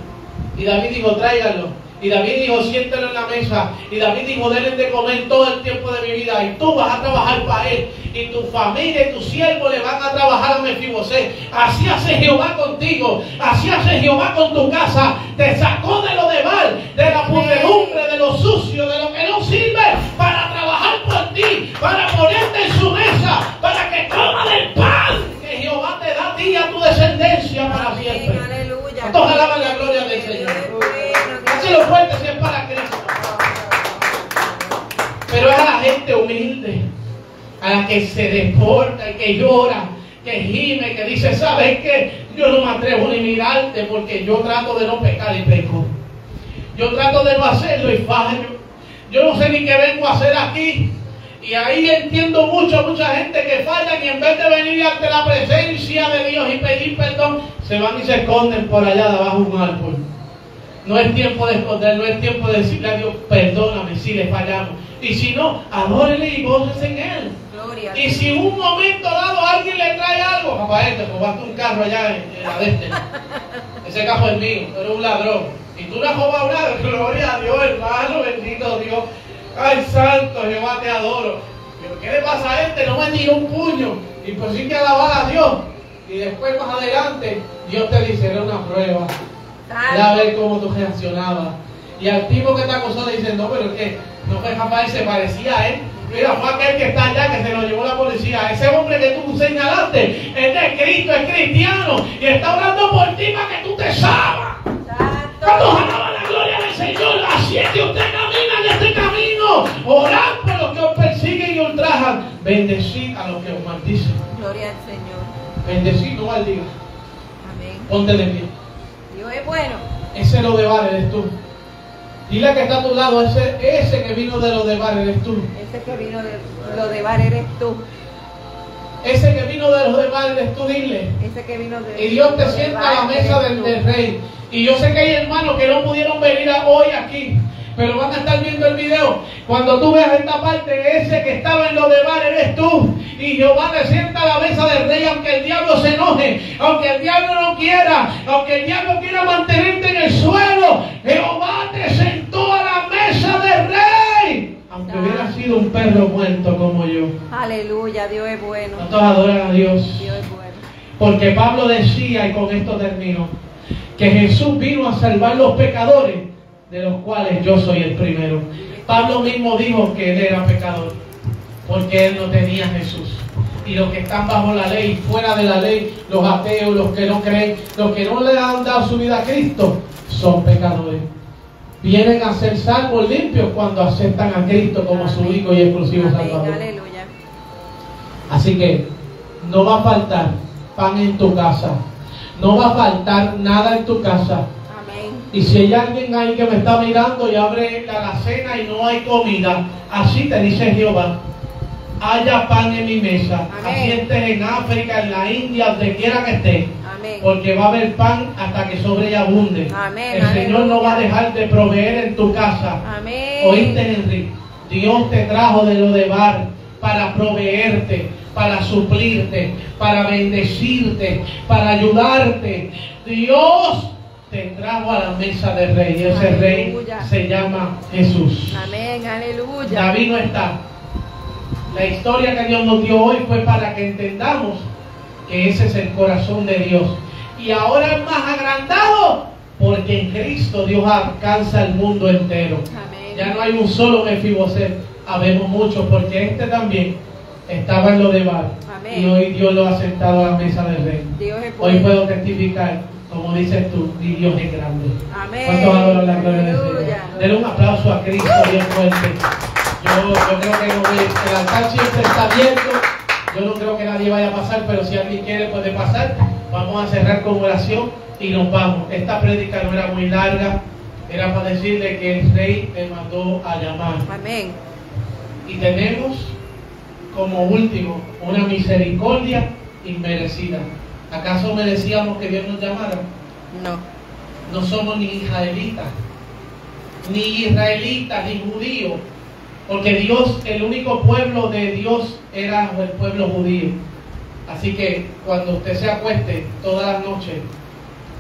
Y David dijo, tráiganlo. Y David dijo, siéntelo en la mesa. Y David dijo, denle de comer todo el tiempo de mi vida. Y tú vas a trabajar para él. Y tu familia y tu siervo le van a trabajar a Mefiboset. Así hace Jehová contigo. Así hace Jehová con tu casa. Te sacó de lo de mal, de la pudredumbre, de lo sucio, de lo que no sirve, para trabajar por ti, para ponerte en su mesa, para que coma del pan que Jehová te da a ti y a tu descendencia para siempre. aleluya. ¿Cuántos alaban la gloria del Señor? Fuerte si es para Cristo. Pero es a la gente humilde, a la que se deporta, y que llora, que gime, que dice, ¿sabes qué? Yo no me atrevo ni mirarte porque yo trato de no pecar y peco. Yo trato de no hacerlo y fallo. Yo no sé ni qué vengo a hacer aquí. Y ahí entiendo mucho, mucha gente que falla y en vez de venir ante la presencia de Dios y pedir perdón, se van y se esconden por allá debajo de un árbol. No es tiempo de esconder, no es tiempo de decirle a Dios, perdóname si le fallamos. Y si no, adórele y gócese en Él. Gloria Y si un momento dado alguien le trae algo, papá, este, robaste un carro allá en, en la de este. Ese carro es mío, tú eres un ladrón. Y tú no has robado nada, gloria a Dios, hermano, bendito Dios. Ay, santo, Jehová, te adoro. Pero, ¿qué le pasa a este? No me tiró un puño. Y pues sí que alabar a Dios. Y después, más adelante, Dios te dice, era una prueba. Era a Santo. ver cómo tú reaccionabas. Y al tipo que te acusó le dice, no, pero es que no fue Rafael, se parecía a él. Mira, fue aquel que está allá, que se lo llevó la policía. Ese hombre que tú señalaste, es de Cristo, es cristiano. Y está orando por ti para que tú te salvas. ¿Cuántos alaban la gloria del Señor? Así es que usted camina en este camino. Orad por los que os persiguen y ultrajan. Bendecid a los que os maldicen. Gloria al Señor. Bendecid, no maldiga. Amén. Ponte de pie. Dios es bueno. Ese lo de bar eres tú. Dile que está a tu lado, ese, ese que vino de lo de bar eres tú. Ese que vino de lo de bar eres tú. Ese que vino de los de bar eres tú, dile. Ese que vino de Y Dios te sienta a la mesa del, del rey. Y yo sé que hay hermanos que no pudieron venir hoy aquí, pero van a estar viendo el video. Cuando tú veas esta parte, ese que estaba en lo de bar eres tú. Y Jehová te sienta a la mesa del rey, aunque el diablo se enoje, aunque el diablo no quiera, aunque el diablo quiera mantenerte en el suelo. Jehová te sentó a la mesa del rey. Aunque hubiera sido un perro muerto como yo. Aleluya, Dios es bueno. ¿Cuántos adoran a Dios? Dios es bueno. Porque Pablo decía, y con esto termino, que Jesús vino a salvar los pecadores, de los cuales yo soy el primero. Pablo mismo dijo que él era pecador, porque él no tenía Jesús. Y los que están bajo la ley, fuera de la ley, los ateos, los que no creen, los que no le han dado su vida a Cristo, son pecadores. Vienen a ser salvos limpios cuando aceptan a Cristo como su único y exclusivo Salvador. Así que no va a faltar pan en tu casa. No va a faltar nada en tu casa. Y si hay alguien ahí que me está mirando y abre la alacena y no hay comida, así te dice Jehová, haya pan en mi mesa. Amén. Así estés en África, en la India, donde quiera que estés. Amén. Porque va a haber pan hasta que sobre y abunde. Amén, El Señor no va a dejar de proveer en tu casa. Amén. Oíste, Henry. Dios te trajo de lo de bar para proveerte, para suplirte, para bendecirte, para ayudarte. Dios te trajo a la mesa del rey. Y ese rey se llama Jesús. Amén, aleluya. David no está. La historia que Dios nos dio hoy fue para que entendamos que ese es el corazón de Dios. Y ahora es más agrandado porque en Cristo Dios alcanza el mundo entero. Amén. Ya no hay un solo Mefiboset, habemos muchos porque este también estaba en lo de Bar. Amén. Y hoy Dios lo ha sentado a la mesa del rey. Hoy puedo testificar, como dices tú, mi Dios es grande. Amén. ¿Cuántos adoran la gloria del Señor? Denle un aplauso a Cristo bien fuerte. Yo, yo creo que no el altar siempre está abierto. Yo no creo que nadie vaya a pasar, pero si alguien quiere puede pasar. Vamos a cerrar con oración y nos vamos. Esta prédica no era muy larga, era para decirle que el rey me mandó a llamar. Amén. Y tenemos como último una misericordia inmerecida. ¿Acaso merecíamos que Dios nos llamara? No. no somos ni israelitas, ni israelitas, ni judíos, porque Dios, el único pueblo de Dios era el pueblo judío. Así que cuando usted se acueste todas las noches,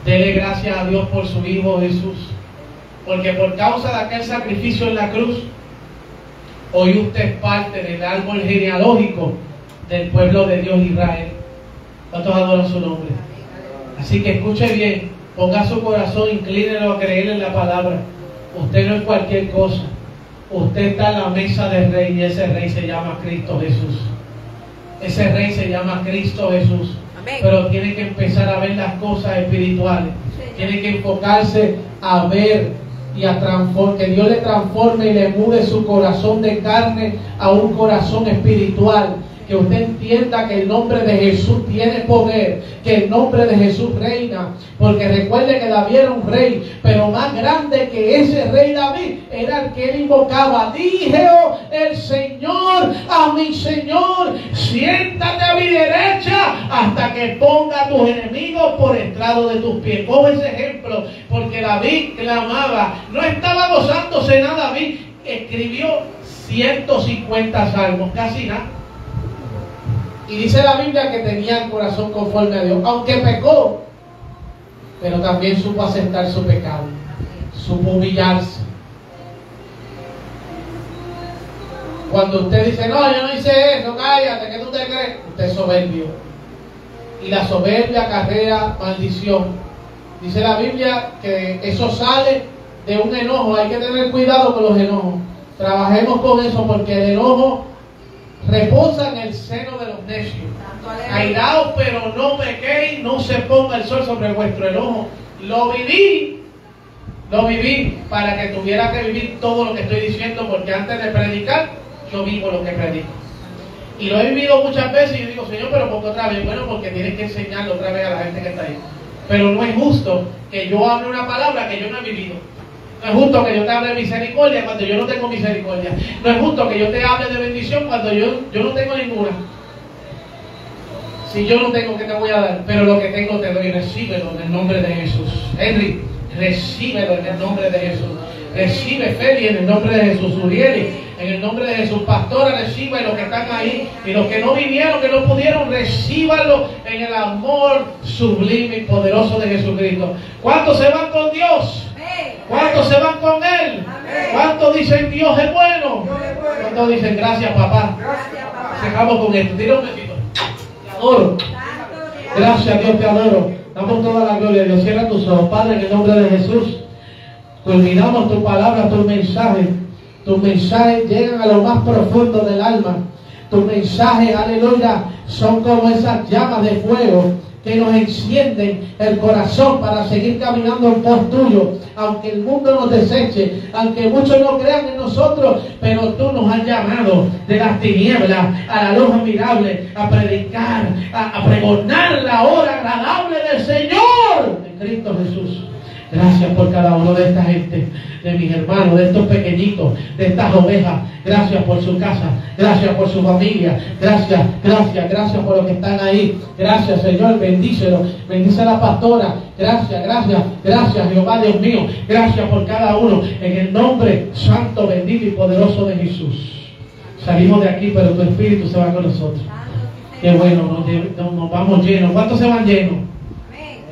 dele gracias a Dios por su Hijo Jesús, porque por causa de aquel sacrificio en la cruz, hoy usted es parte del árbol genealógico del pueblo de Dios Israel. ¿Cuántos adoran su nombre? Así que escuche bien, ponga su corazón, inclínelo a creer en la palabra. Usted no es cualquier cosa. Usted está en la mesa del rey y ese rey se llama Cristo Jesús. Ese rey se llama Cristo Jesús. Amén. Pero tiene que empezar a ver las cosas espirituales. Tiene que enfocarse a ver y a transformar, que Dios le transforme y le mude su corazón de carne a un corazón espiritual. Que usted entienda que el nombre de Jesús tiene poder, que el nombre de Jesús reina. Porque recuerde que David era un rey, pero más grande que ese rey David era el que él invocaba. Dije oh, el Señor a mi Señor, siéntate a mi derecha hasta que ponga a tus enemigos por estrado de tus pies. Coge ese ejemplo, porque David clamaba, no estaba gozándose nada David, escribió 150 salmos, casi nada. Y dice la Biblia que tenía el corazón conforme a Dios, aunque pecó, pero también supo aceptar su pecado, supo humillarse. Cuando usted dice, no, yo no hice eso, cállate, ¿qué tú te crees? Usted es soberbio. Y la soberbia acarrea maldición. Dice la Biblia que eso sale de un enojo. Hay que tener cuidado con los enojos. Trabajemos con eso porque el enojo reposa en el seno de los necios. Airaos, pero no pequéis, no se ponga el sol sobre vuestro enojo. Lo viví, lo viví para que tuviera que vivir todo lo que estoy diciendo, porque antes de predicar, yo vivo lo que predico. Y lo he vivido muchas veces y yo digo, Señor, pero ¿por qué otra vez? Bueno, porque tienes que enseñarlo otra vez a la gente que está ahí. Pero no es justo que yo hable una palabra que yo no he vivido. No es justo que yo te hable de misericordia cuando yo no tengo misericordia. No es justo que yo te hable de bendición cuando yo, yo no tengo ninguna. Si yo no tengo, ¿qué te voy a dar? Pero lo que tengo te doy, recíbelo en el nombre de Jesús. Henry, recíbelo en el nombre de Jesús. Recibe Feli en el nombre de Jesús. Urieli, en el nombre de Jesús. Pastora, recibe los que están ahí. Y los que no vinieron, que no pudieron, recíbalo en el amor sublime y poderoso de Jesucristo. ¿Cuántos se van con Dios? ¿Cuántos se van con Él? ¿Cuántos dicen Dios es bueno? ¿Cuántos dicen gracias, papá? Cerramos con esto. Tira un besito. Te adoro. Gracias, Dios, te adoro. Damos toda la gloria a Dios. Cierra tus ojos, Padre, en el nombre de Jesús. Culminamos tu palabra, tu mensaje. Tus mensajes llegan a lo más profundo del alma. Tus mensajes, aleluya, son como esas llamas de fuego que nos encienden el corazón para seguir caminando en pos tuyo, aunque el mundo nos deseche, aunque muchos no crean en nosotros, pero tú nos has llamado de las tinieblas a la luz admirable, a predicar, a, a pregonar la hora agradable del Señor en Cristo Jesús. Gracias por cada uno de esta gente, de mis hermanos, de estos pequeñitos, de estas ovejas. Gracias por su casa, gracias por su familia. Gracias, gracias, gracias por los que están ahí. Gracias, Señor, bendícelo. Bendice a la pastora. Gracias, gracias, gracias, Jehová Dios mío. Gracias por cada uno. En el nombre santo, bendito y poderoso de Jesús. Salimos de aquí, pero tu espíritu se va con nosotros. Qué bueno, nos, vamos llenos. ¿Cuántos se van llenos?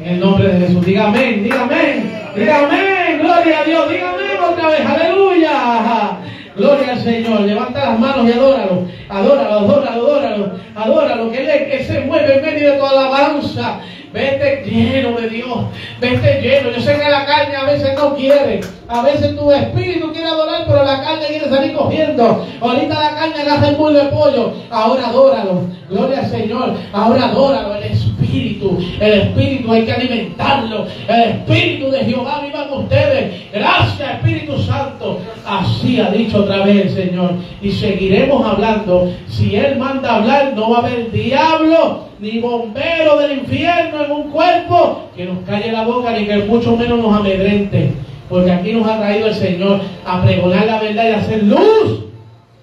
En el nombre de Jesús. Diga amén, amén, diga amén. Gloria a Dios, diga amén otra vez. Aleluya. Gloria al Señor. Levanta las manos y adóralo. Adóralo, adóralo, adóralo. Adóralo. Que Él es el que se mueve en medio de tu alabanza. Vete lleno de Dios. Vete lleno. Yo sé que la carne a veces no quiere. A veces tu espíritu quiere adorar, pero la carne quiere salir cogiendo. Ahorita la carne agarra el mulo de pollo. Ahora adóralo. Gloria al Señor. Ahora adóralo. El espíritu. El espíritu hay que alimentarlo. El espíritu de Jehová viva en ustedes. Gracias, Espíritu Santo. Así ha dicho otra vez el Señor. Y seguiremos hablando. Si Él manda hablar, no va a haber diablo ni bombero del infierno en un cuerpo que nos calle la boca ni que mucho menos nos amedrente. Porque aquí nos ha traído el Señor a pregonar la verdad y a hacer luz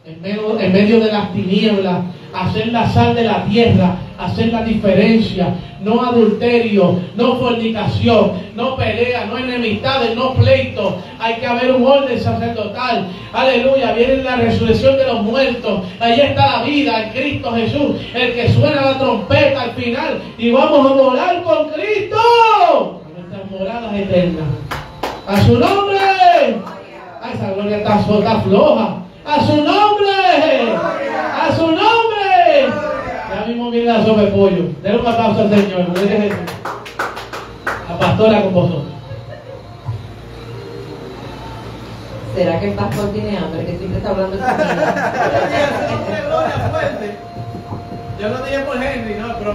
en medio, en medio de las tinieblas, hacer la sal de la tierra, hacer la diferencia, no adulterio, no fornicación, no pelea, no enemistades, no pleitos. Hay que haber un orden sacerdotal. Aleluya, viene la resurrección de los muertos. Ahí está la vida en Cristo Jesús, el que suena la trompeta al final y vamos a volar con Cristo a nuestras moradas eternas. A su nombre. A esa gloria está, está floja. A su nombre. A su nombre. Ya mismo viene la sopa de pollo. Denle un aplauso al Señor. La pastora con vosotros. ¿Será que el pastor tiene hambre? Que siempre está hablando de comida. Yo lo dije por Henry, no, pero.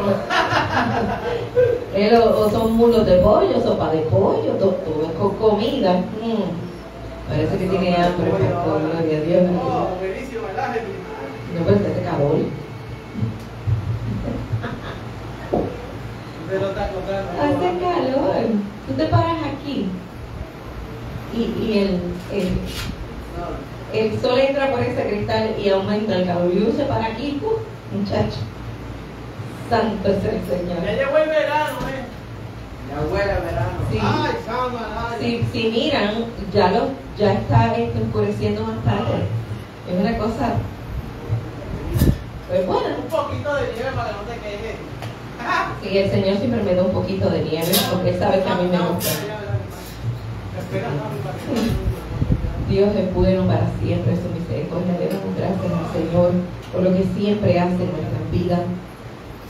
Él o, o son mulos de pollo, sopa de pollo, todo, todo es con comida. Mm. Parece que tiene hambre, pastor, gloria a Dios. No, pero. Usted está contando. Hace calor. Tú te paras aquí y, y el, el, el sol entra por ese cristal y aumenta el calor. Y uno se para aquí, ¡uh! muchacho. Santo es el Señor. Ya llegó el verano, ¿eh? Verano. Sí. Ay. Si, si miran, ya lo, ya está este, oscureciendo más tarde. Es una cosa. Pues bueno, Un poquito de nieve para que no te quejes. sí, el Señor siempre me da un poquito de nieve, porque Él sabe que a mí me gusta. Dios es bueno para siempre, su misericordia. Le damos gracias al Señor por lo que siempre hace en nuestras vidas.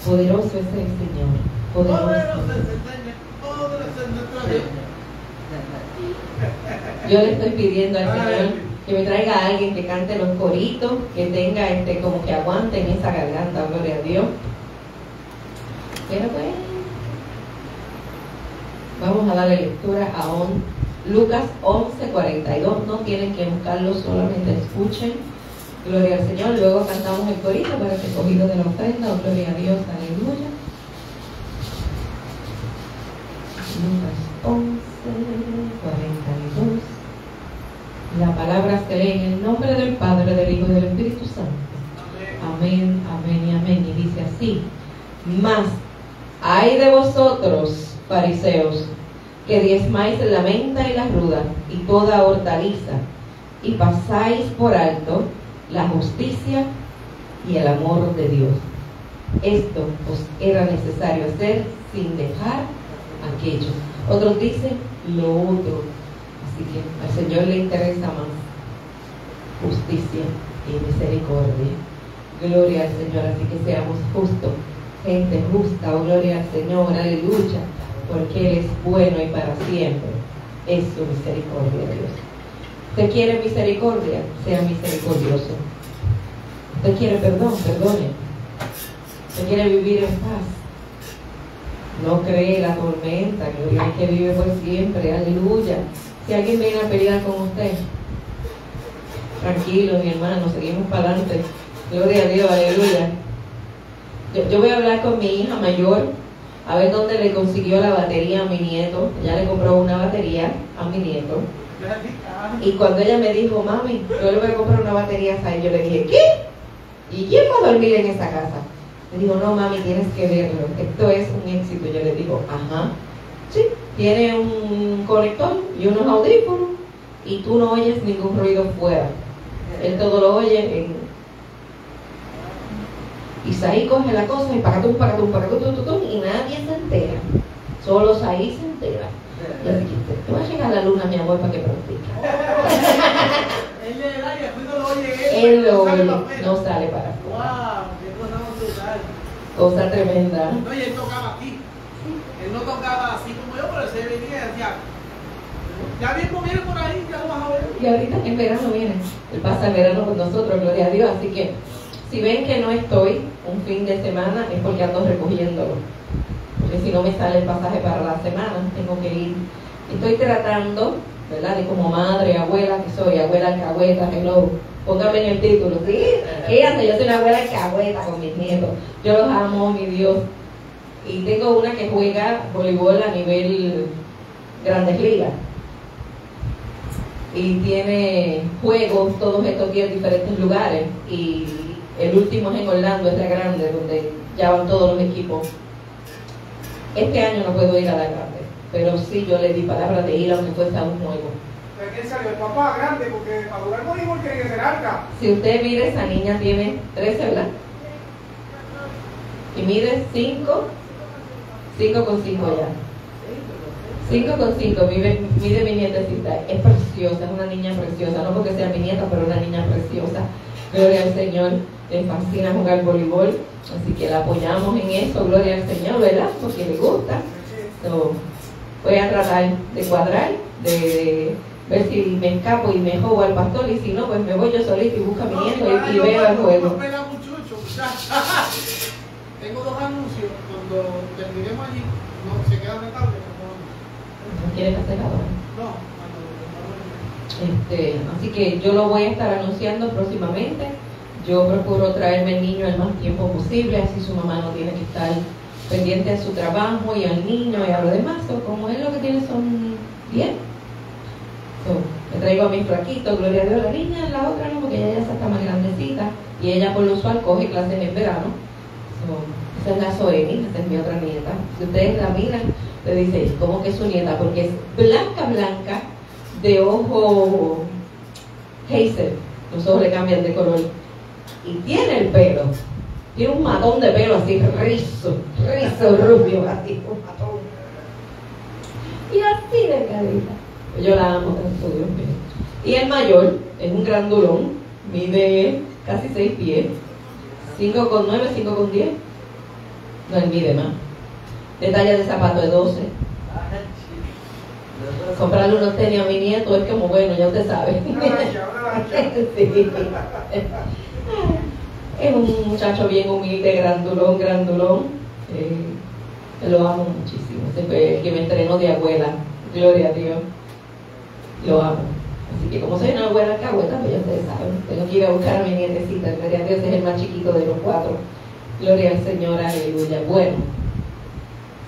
Poderoso es el Señor. Poderoso. Poderoso es el Señor, poderoso es nuestro Dios. Yo le estoy pidiendo al Señor que me traiga a alguien que cante los coritos, que tenga este como que aguante en esa garganta, gloria a Dios. Pero pues, vamos a darle lectura a on- Lucas 11, 42. No tienen que buscarlo, solamente escuchen. Gloria al Señor. Luego cantamos el corito para que cogido de la ofrenda. Oh, gloria a Dios, aleluya. Lucas 11, 42. La palabra se lee en el nombre del Padre, del Hijo y del Espíritu Santo. Amén, amén y amén. Y dice así: Mas, hay de vosotros, fariseos, que diezmáis la menta y la ruda y toda hortaliza, y pasáis por alto la justicia y el amor de Dios. Esto os era necesario hacer sin dejar aquello. Otros dicen lo otro. Así que al Señor le interesa más justicia y misericordia. Gloria al Señor, así que seamos justos, gente justa, oh gloria al Señor, aleluya, porque Él es bueno y para siempre es su misericordia, Dios. ¿Usted quiere misericordia? Sea misericordioso. ¿Usted quiere perdón? Perdone. ¿Usted quiere vivir en paz? No cree la tormenta, gloria que vive por siempre, aleluya. Si alguien viene a pelear con usted, tranquilo, mi hermano, seguimos para adelante. Gloria a Dios, aleluya. Yo, voy a hablar con mi hija mayor, a ver dónde le consiguió la batería a mi nieto. Ella le compró una batería a mi nieto. Y cuando ella me dijo, mami, yo le voy a comprar una batería a él, yo le dije, ¿qué? ¿Y quién va a dormir en esa casa? Me dijo, no, mami, tienes que verlo. Esto es un éxito. Yo le digo, ajá. Sí, tiene un conector y unos audífonos y tú no oyes ningún ruido fuera. Él todo lo oye en... Y Saí coge la cosa y para tú, para tú, para tú, tú, tú, tú, y nadie se entera. Solo Saí se entera. Y así que te va a llegar la luna, mi amor, para que practique. Él lo oye no sale para afuera. Wow, qué cosa más brutal. Cosa tremenda. No, y él tocaba aquí. Él no tocaba así como yo, pero se venía y decía, ya mismo viene por ahí, ya lo vas a ver. Y ahorita en verano viene. Él pasa el verano con nosotros, gloria a Dios. Así que si ven que no estoy un fin de semana es porque ando recogiéndolo. Porque si no me sale el pasaje para la semana, tengo que ir. Estoy tratando, ¿verdad? De como madre, abuela que soy, abuela alcahueta, hello. Póngame en el título, ¿sí? Fíjate, yo soy una abuela alcahueta con mis nietos. Yo los amo, mi Dios. Y tengo una que juega voleibol a nivel grandes ligas y tiene juegos todos estos días en diferentes lugares y el último es en Orlando, es la grande, donde ya van todos los equipos. Este año no puedo ir a la grande, pero sí yo le di palabra de ir aunque fuese a un juego. ¿De quién salió? El papá grande, porque a jugar voleibol tiene que ser alta. Si usted mide, esa niña tiene 13, ¿verdad? Y mide 5, 5 con 5 ya. 5 con 5, mide, mide mi nietecita. Es preciosa, es una niña preciosa. No porque sea mi nieta, pero una niña preciosa. Gloria al Señor. Le fascina jugar voleibol. Así que la apoyamos en eso. Gloria al Señor, ¿verdad? Porque le gusta. So, voy a tratar de cuadrar, de, de ver si me escapo y me jobo al pastor. Y si no, pues me voy yo solito y busco a mi nieto y, y veo el juego. Tengo dos anuncios. Cuando terminemos allí, no se quedan rentables. ¿No quiere hacer ahora? No, cuando Este, así que yo lo voy a estar anunciando próximamente. Yo procuro traerme el niño el más tiempo posible, así su mamá no tiene que estar pendiente de su trabajo y al niño y a lo demás. So, como él lo que tiene son 10. So, me traigo a mi flaquito, gloria a Dios, la niña, la otra no, porque ella ya está más grandecita y ella por lo usual coge clases en verano. So, esa es la Zoeni, esa es mi otra nieta. Si ustedes la miran, le dicen, ¿cómo que es su nieta? Porque es blanca, blanca, de ojo hazel, los ojos le cambian de color. Y tiene el pelo, tiene un matón de pelo así, rizo, rizo rubio, así, un matón. Y así de carita. Yo la amo tanto, Dios mío. Y el mayor es un grandulón, mide casi 6 pies, 5 con 9, 5 con 10. No, él mide más. De talla de zapato de 12. Comprarle unos tenis a mi nieto es como, bueno, ya usted sabe. Sí. Es un muchacho bien humilde, grandulón, grandulón. Eh, lo amo muchísimo. Ese fue el que me entrenó de abuela. Gloria a Dios. Lo amo. Así que como soy una abuela alcahueta, pues ya ustedes saben. Tengo que ir a buscar a mi nietecita. Gloria a Dios es el más chiquito de los cuatro. Gloria al Señor, aleluya. Bueno,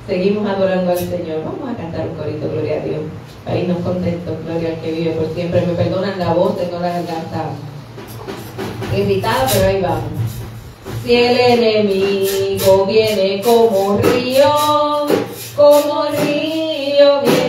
seguimos adorando al Señor. Vamos a cantar un corito, gloria a Dios. Para irnos contentos, gloria al que vive por siempre. Me perdonan la voz, tengo la garganta irritada, pero ahí vamos. Si el enemigo viene como río, como río viene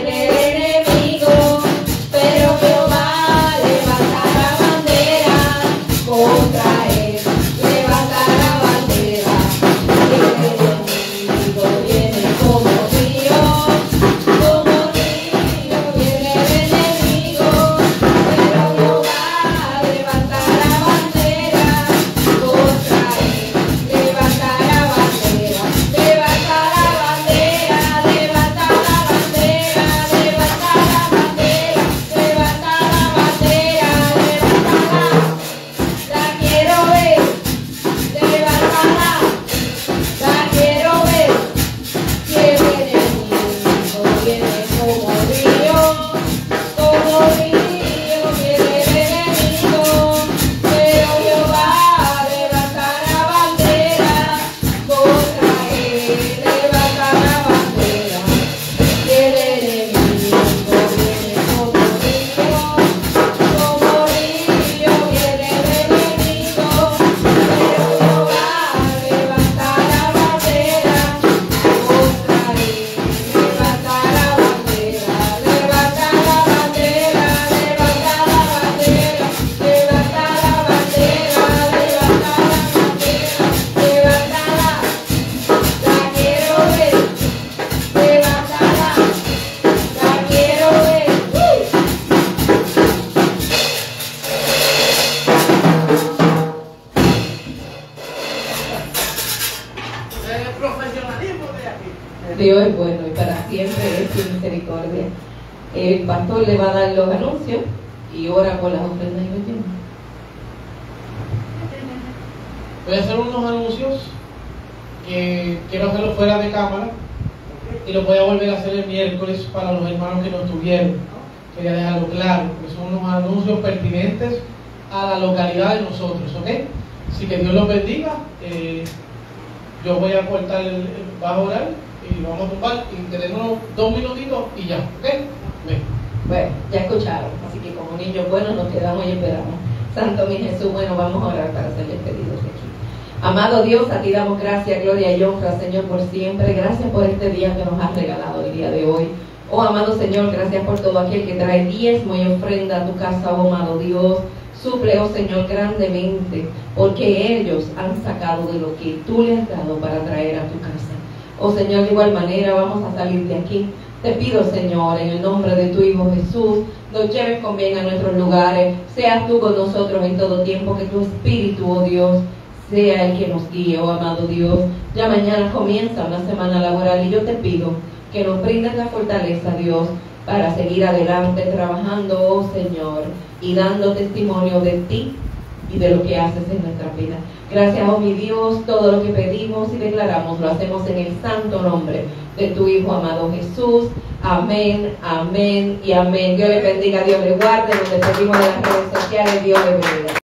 Dios, a ti damos gracias, gloria y honra, Señor, por siempre. Gracias por este día que nos has regalado el día de hoy. Oh, amado Señor, gracias por todo aquel que trae diezmo y ofrenda a tu casa, oh, amado Dios. Suple, oh Señor, grandemente, porque ellos han sacado de lo que tú le has dado para traer a tu casa. Oh Señor, de igual manera vamos a salir de aquí. Te pido, Señor, en el nombre de tu Hijo Jesús, nos lleves con bien a nuestros lugares. Seas tú con nosotros en todo tiempo, que tu Espíritu, oh Dios, sea el que nos guíe, oh amado Dios. Ya mañana comienza una semana laboral y yo te pido que nos brindes la fortaleza, Dios, para seguir adelante trabajando, oh Señor, y dando testimonio de ti y de lo que haces en nuestra vida. Gracias, oh mi Dios, todo lo que pedimos y declaramos lo hacemos en el santo nombre de tu Hijo amado Jesús. Amén, amén y amén. Dios le bendiga, Dios le guarde. Nos despedimos de las redes sociales. Dios le bendiga.